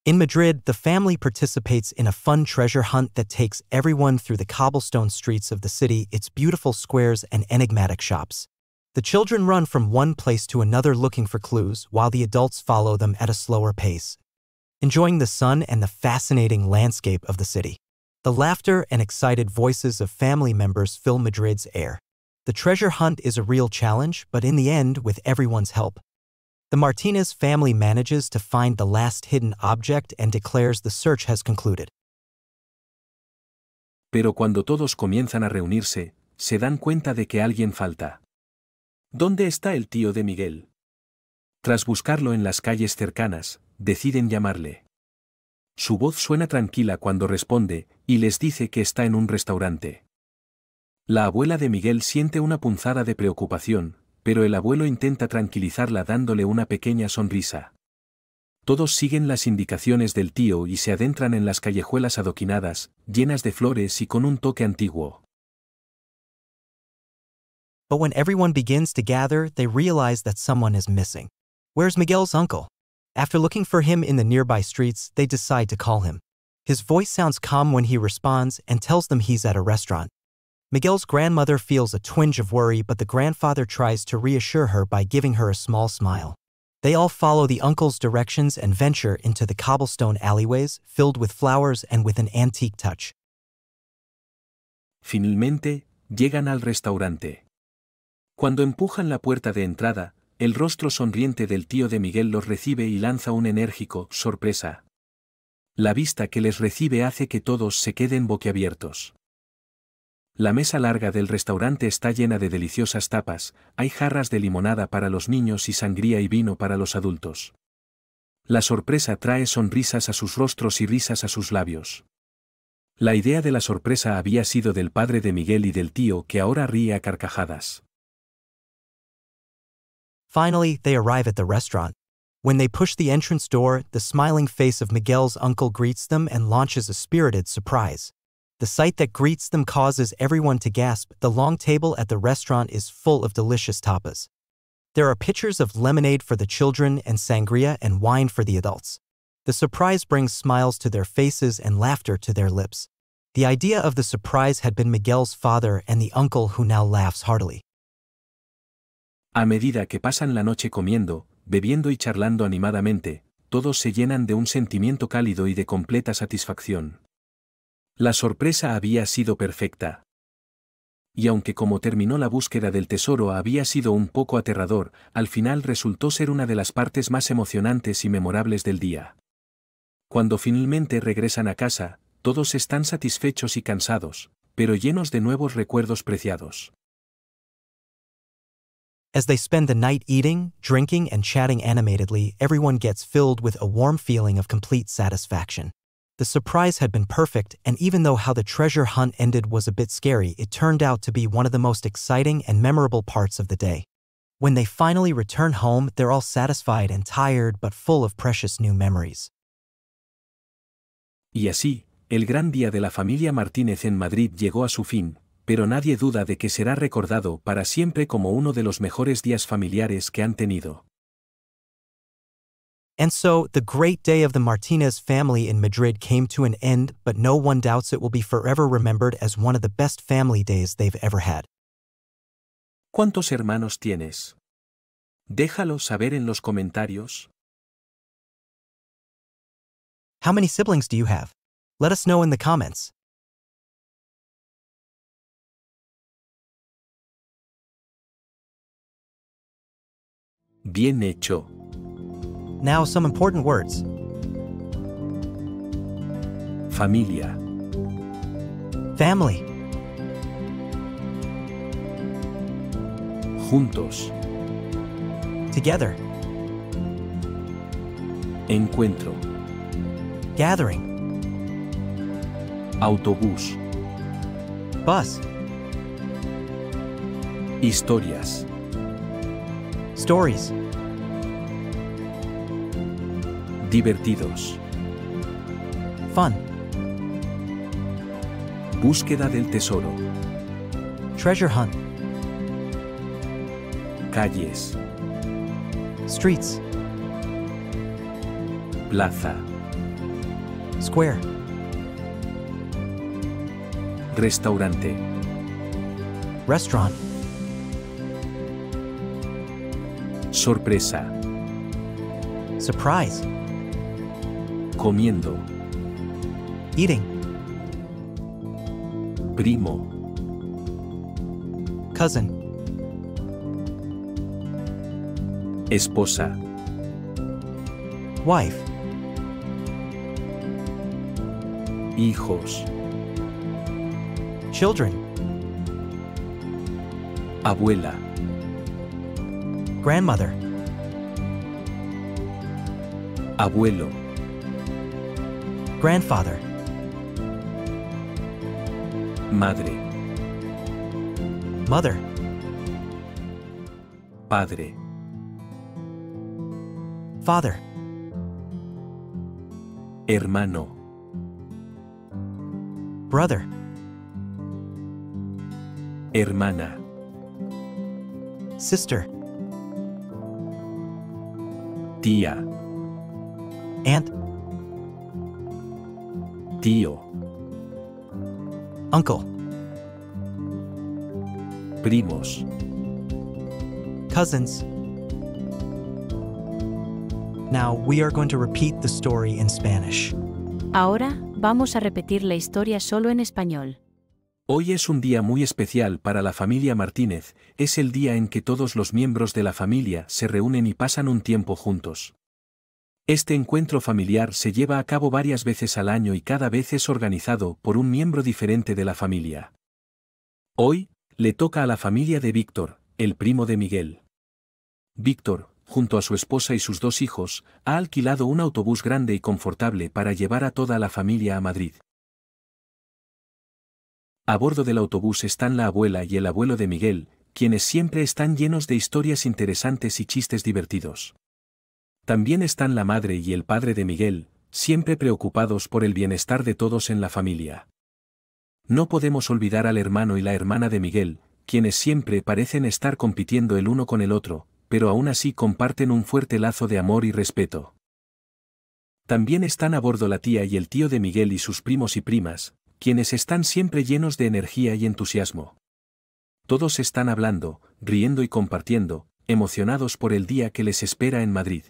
In Madrid, the family participates in a fun treasure hunt that takes everyone through the cobblestone streets of the city, its beautiful squares and enigmatic shops. The children run from one place to another looking for clues, while the adults follow them at a slower pace, enjoying the sun and the fascinating landscape of the city. The laughter and excited voices of family members fill Madrid's air. The treasure hunt is a real challenge, but in the end, with everyone's help, the Martinez family manages to find the last hidden object and declares the search has concluded. Pero cuando todos comienzan a reunirse, se dan cuenta de que alguien falta. ¿Dónde está el tío de Miguel? Tras buscarlo en las calles cercanas, deciden llamarle. Su voz suena tranquila cuando responde, y les dice que está en un restaurante. La abuela de Miguel siente una punzada de preocupación, pero el abuelo intenta tranquilizarla dándole una pequeña sonrisa. Todos siguen las indicaciones del tío y se adentran en las callejuelas adoquinadas, llenas de flores y con un toque antiguo. But when everyone begins to gather, they realize that someone is missing. Where's Miguel's uncle? After looking for him in the nearby streets, they decide to call him. His voice sounds calm when he responds and tells them he's at a restaurant. Miguel's grandmother feels a twinge of worry, but the grandfather tries to reassure her by giving her a small smile. They all follow the uncle's directions and venture into the cobblestone alleyways filled with flowers and with an antique touch. Finalmente, llegan al restaurante. Cuando empujan la puerta de entrada, el rostro sonriente del tío de Miguel los recibe y lanza un enérgico sorpresa. La vista que les recibe hace que todos se queden boquiabiertos. La mesa larga del restaurante está llena de deliciosas tapas, hay jarras de limonada para los niños y sangría y vino para los adultos. La sorpresa trae sonrisas a sus rostros y risas a sus labios. La idea de la sorpresa había sido del padre de Miguel y del tío que ahora ríe a carcajadas. Finally, they arrive at the restaurant. When they push the entrance door, the smiling face of Miguel's uncle greets them and launches a spirited surprise. The sight that greets them causes everyone to gasp. The long table at the restaurant is full of delicious tapas. There are pitchers of lemonade for the children and sangria and wine for the adults. The surprise brings smiles to their faces and laughter to their lips. The idea of the surprise had been Miguel's father and the uncle who now laughs heartily. A medida que pasan la noche comiendo, bebiendo y charlando animadamente, todos se llenan de un sentimiento cálido y de completa satisfacción. La sorpresa había sido perfecta. Y aunque como terminó la búsqueda del tesoro había sido un poco aterrador, al final resultó ser una de las partes más emocionantes y memorables del día. Cuando finalmente regresan a casa, todos están satisfechos y cansados, pero llenos de nuevos recuerdos preciados. As they spend the night eating, drinking, and chatting animatedly, everyone gets filled with a warm feeling of complete satisfaction. The surprise had been perfect, and even though how the treasure hunt ended was a bit scary, it turned out to be one of the most exciting and memorable parts of the day. When they finally return home, they're all satisfied and tired, but full of precious new memories. Y así, el gran día de la familia Martínez en Madrid llegó a su fin, pero nadie duda de que será recordado para siempre como uno de los mejores días familiares que han tenido. And so, the great day of the Martinez family in Madrid came to an end, but no one doubts it will be forever remembered as one of the best family days they've ever had. ¿Cuántos hermanos tienes? Déjalo saber en los comentarios. How many siblings do you have? Let us know in the comments. Bien hecho. Now, some important words. Familia. Family, Juntos. together, Encuentro. gathering, Autobús. bus, Historias. Stories, Divertidos. fun, Búsqueda del tesoro. treasure hunt, Calles. streets, Plaza. square, Restaurante. restaurant, Sorpresa. surprise, Comiendo. eating, Primo. cousin, Esposa. wife, Hijos. children, Abuela. Grandmother, Abuelo. grandfather, Madre. mother, Padre. father, Hermano. brother, Hermana. sister, Tía. aunt, Tío. uncle, Primos. cousins. Now, we are going to repeat the story in Spanish. Ahora, vamos a repetir la historia solo en español. Hoy es un día muy especial para la familia Martínez, es el día en que todos los miembros de la familia se reúnen y pasan un tiempo juntos. Este encuentro familiar se lleva a cabo varias veces al año y cada vez es organizado por un miembro diferente de la familia. Hoy, le toca a la familia de Víctor, el primo de Miguel. Víctor, junto a su esposa y sus dos hijos, ha alquilado un autobús grande y confortable para llevar a toda la familia a Madrid. A bordo del autobús están la abuela y el abuelo de Miguel, quienes siempre están llenos de historias interesantes y chistes divertidos. También están la madre y el padre de Miguel, siempre preocupados por el bienestar de todos en la familia. No podemos olvidar al hermano y la hermana de Miguel, quienes siempre parecen estar compitiendo el uno con el otro, pero aún así comparten un fuerte lazo de amor y respeto. También están a bordo la tía y el tío de Miguel y sus primos y primas, quienes están siempre llenos de energía y entusiasmo. Todos están hablando, riendo y compartiendo, emocionados por el día que les espera en Madrid.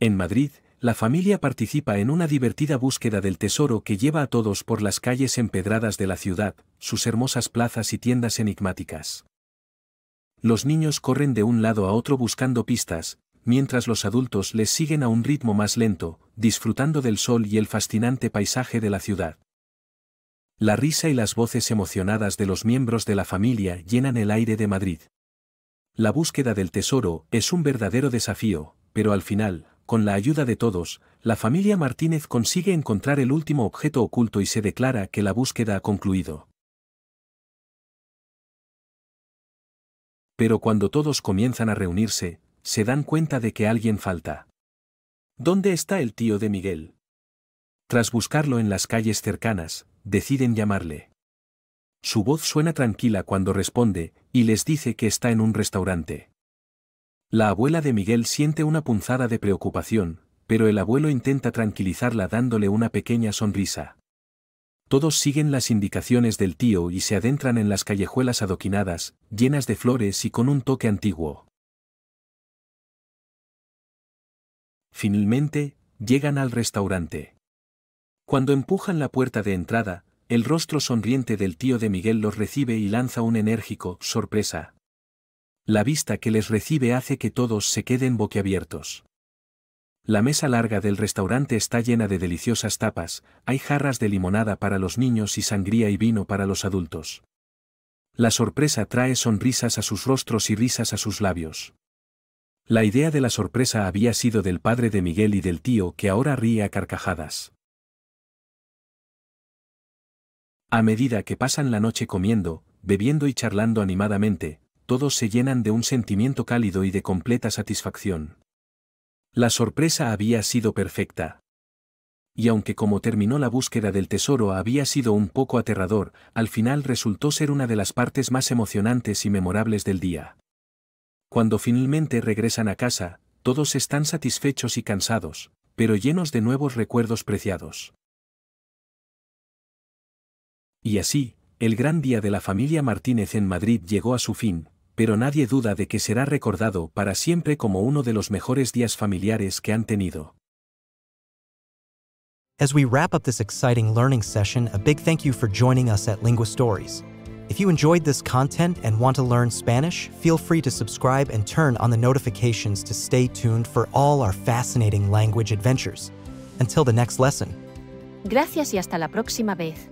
En Madrid, la familia participa en una divertida búsqueda del tesoro que lleva a todos por las calles empedradas de la ciudad, sus hermosas plazas y tiendas enigmáticas. Los niños corren de un lado a otro buscando pistas, mientras los adultos les siguen a un ritmo más lento, disfrutando del sol y el fascinante paisaje de la ciudad. La risa y las voces emocionadas de los miembros de la familia llenan el aire de Madrid. La búsqueda del tesoro es un verdadero desafío, pero al final, con la ayuda de todos, la familia Martínez consigue encontrar el último objeto oculto y se declara que la búsqueda ha concluido. Pero cuando todos comienzan a reunirse, se dan cuenta de que alguien falta. ¿Dónde está el tío de Miguel? Tras buscarlo en las calles cercanas, deciden llamarle. Su voz suena tranquila cuando responde, y les dice que está en un restaurante. La abuela de Miguel siente una punzada de preocupación, pero el abuelo intenta tranquilizarla dándole una pequeña sonrisa. Todos siguen las indicaciones del tío y se adentran en las callejuelas adoquinadas, llenas de flores y con un toque antiguo. Finalmente, llegan al restaurante. Cuando empujan la puerta de entrada, el rostro sonriente del tío de Miguel los recibe y lanza un enérgico sorpresa. La vista que les recibe hace que todos se queden boquiabiertos. La mesa larga del restaurante está llena de deliciosas tapas, hay jarras de limonada para los niños y sangría y vino para los adultos. La sorpresa trae sonrisas a sus rostros y risas a sus labios. La idea de la sorpresa había sido del padre de Miguel y del tío que ahora ríe a carcajadas. A medida que pasan la noche comiendo, bebiendo y charlando animadamente, todos se llenan de un sentimiento cálido y de completa satisfacción. La sorpresa había sido perfecta. Y aunque como terminó la búsqueda del tesoro había sido un poco aterrador, al final resultó ser una de las partes más emocionantes y memorables del día. Cuando finalmente regresan a casa, todos están satisfechos y cansados, pero llenos de nuevos recuerdos preciados. Y así, el gran día de la familia Martínez en Madrid llegó a su fin, pero nadie duda de que será recordado para siempre como uno de los mejores días familiares que han tenido. As we wrap up this exciting learning session, a big thank you for joining us at Lingua Stories. If you enjoyed this content and want to learn Spanish, feel free to subscribe and turn on the notifications to stay tuned for all our fascinating language adventures. Until the next lesson. Gracias y hasta la próxima vez.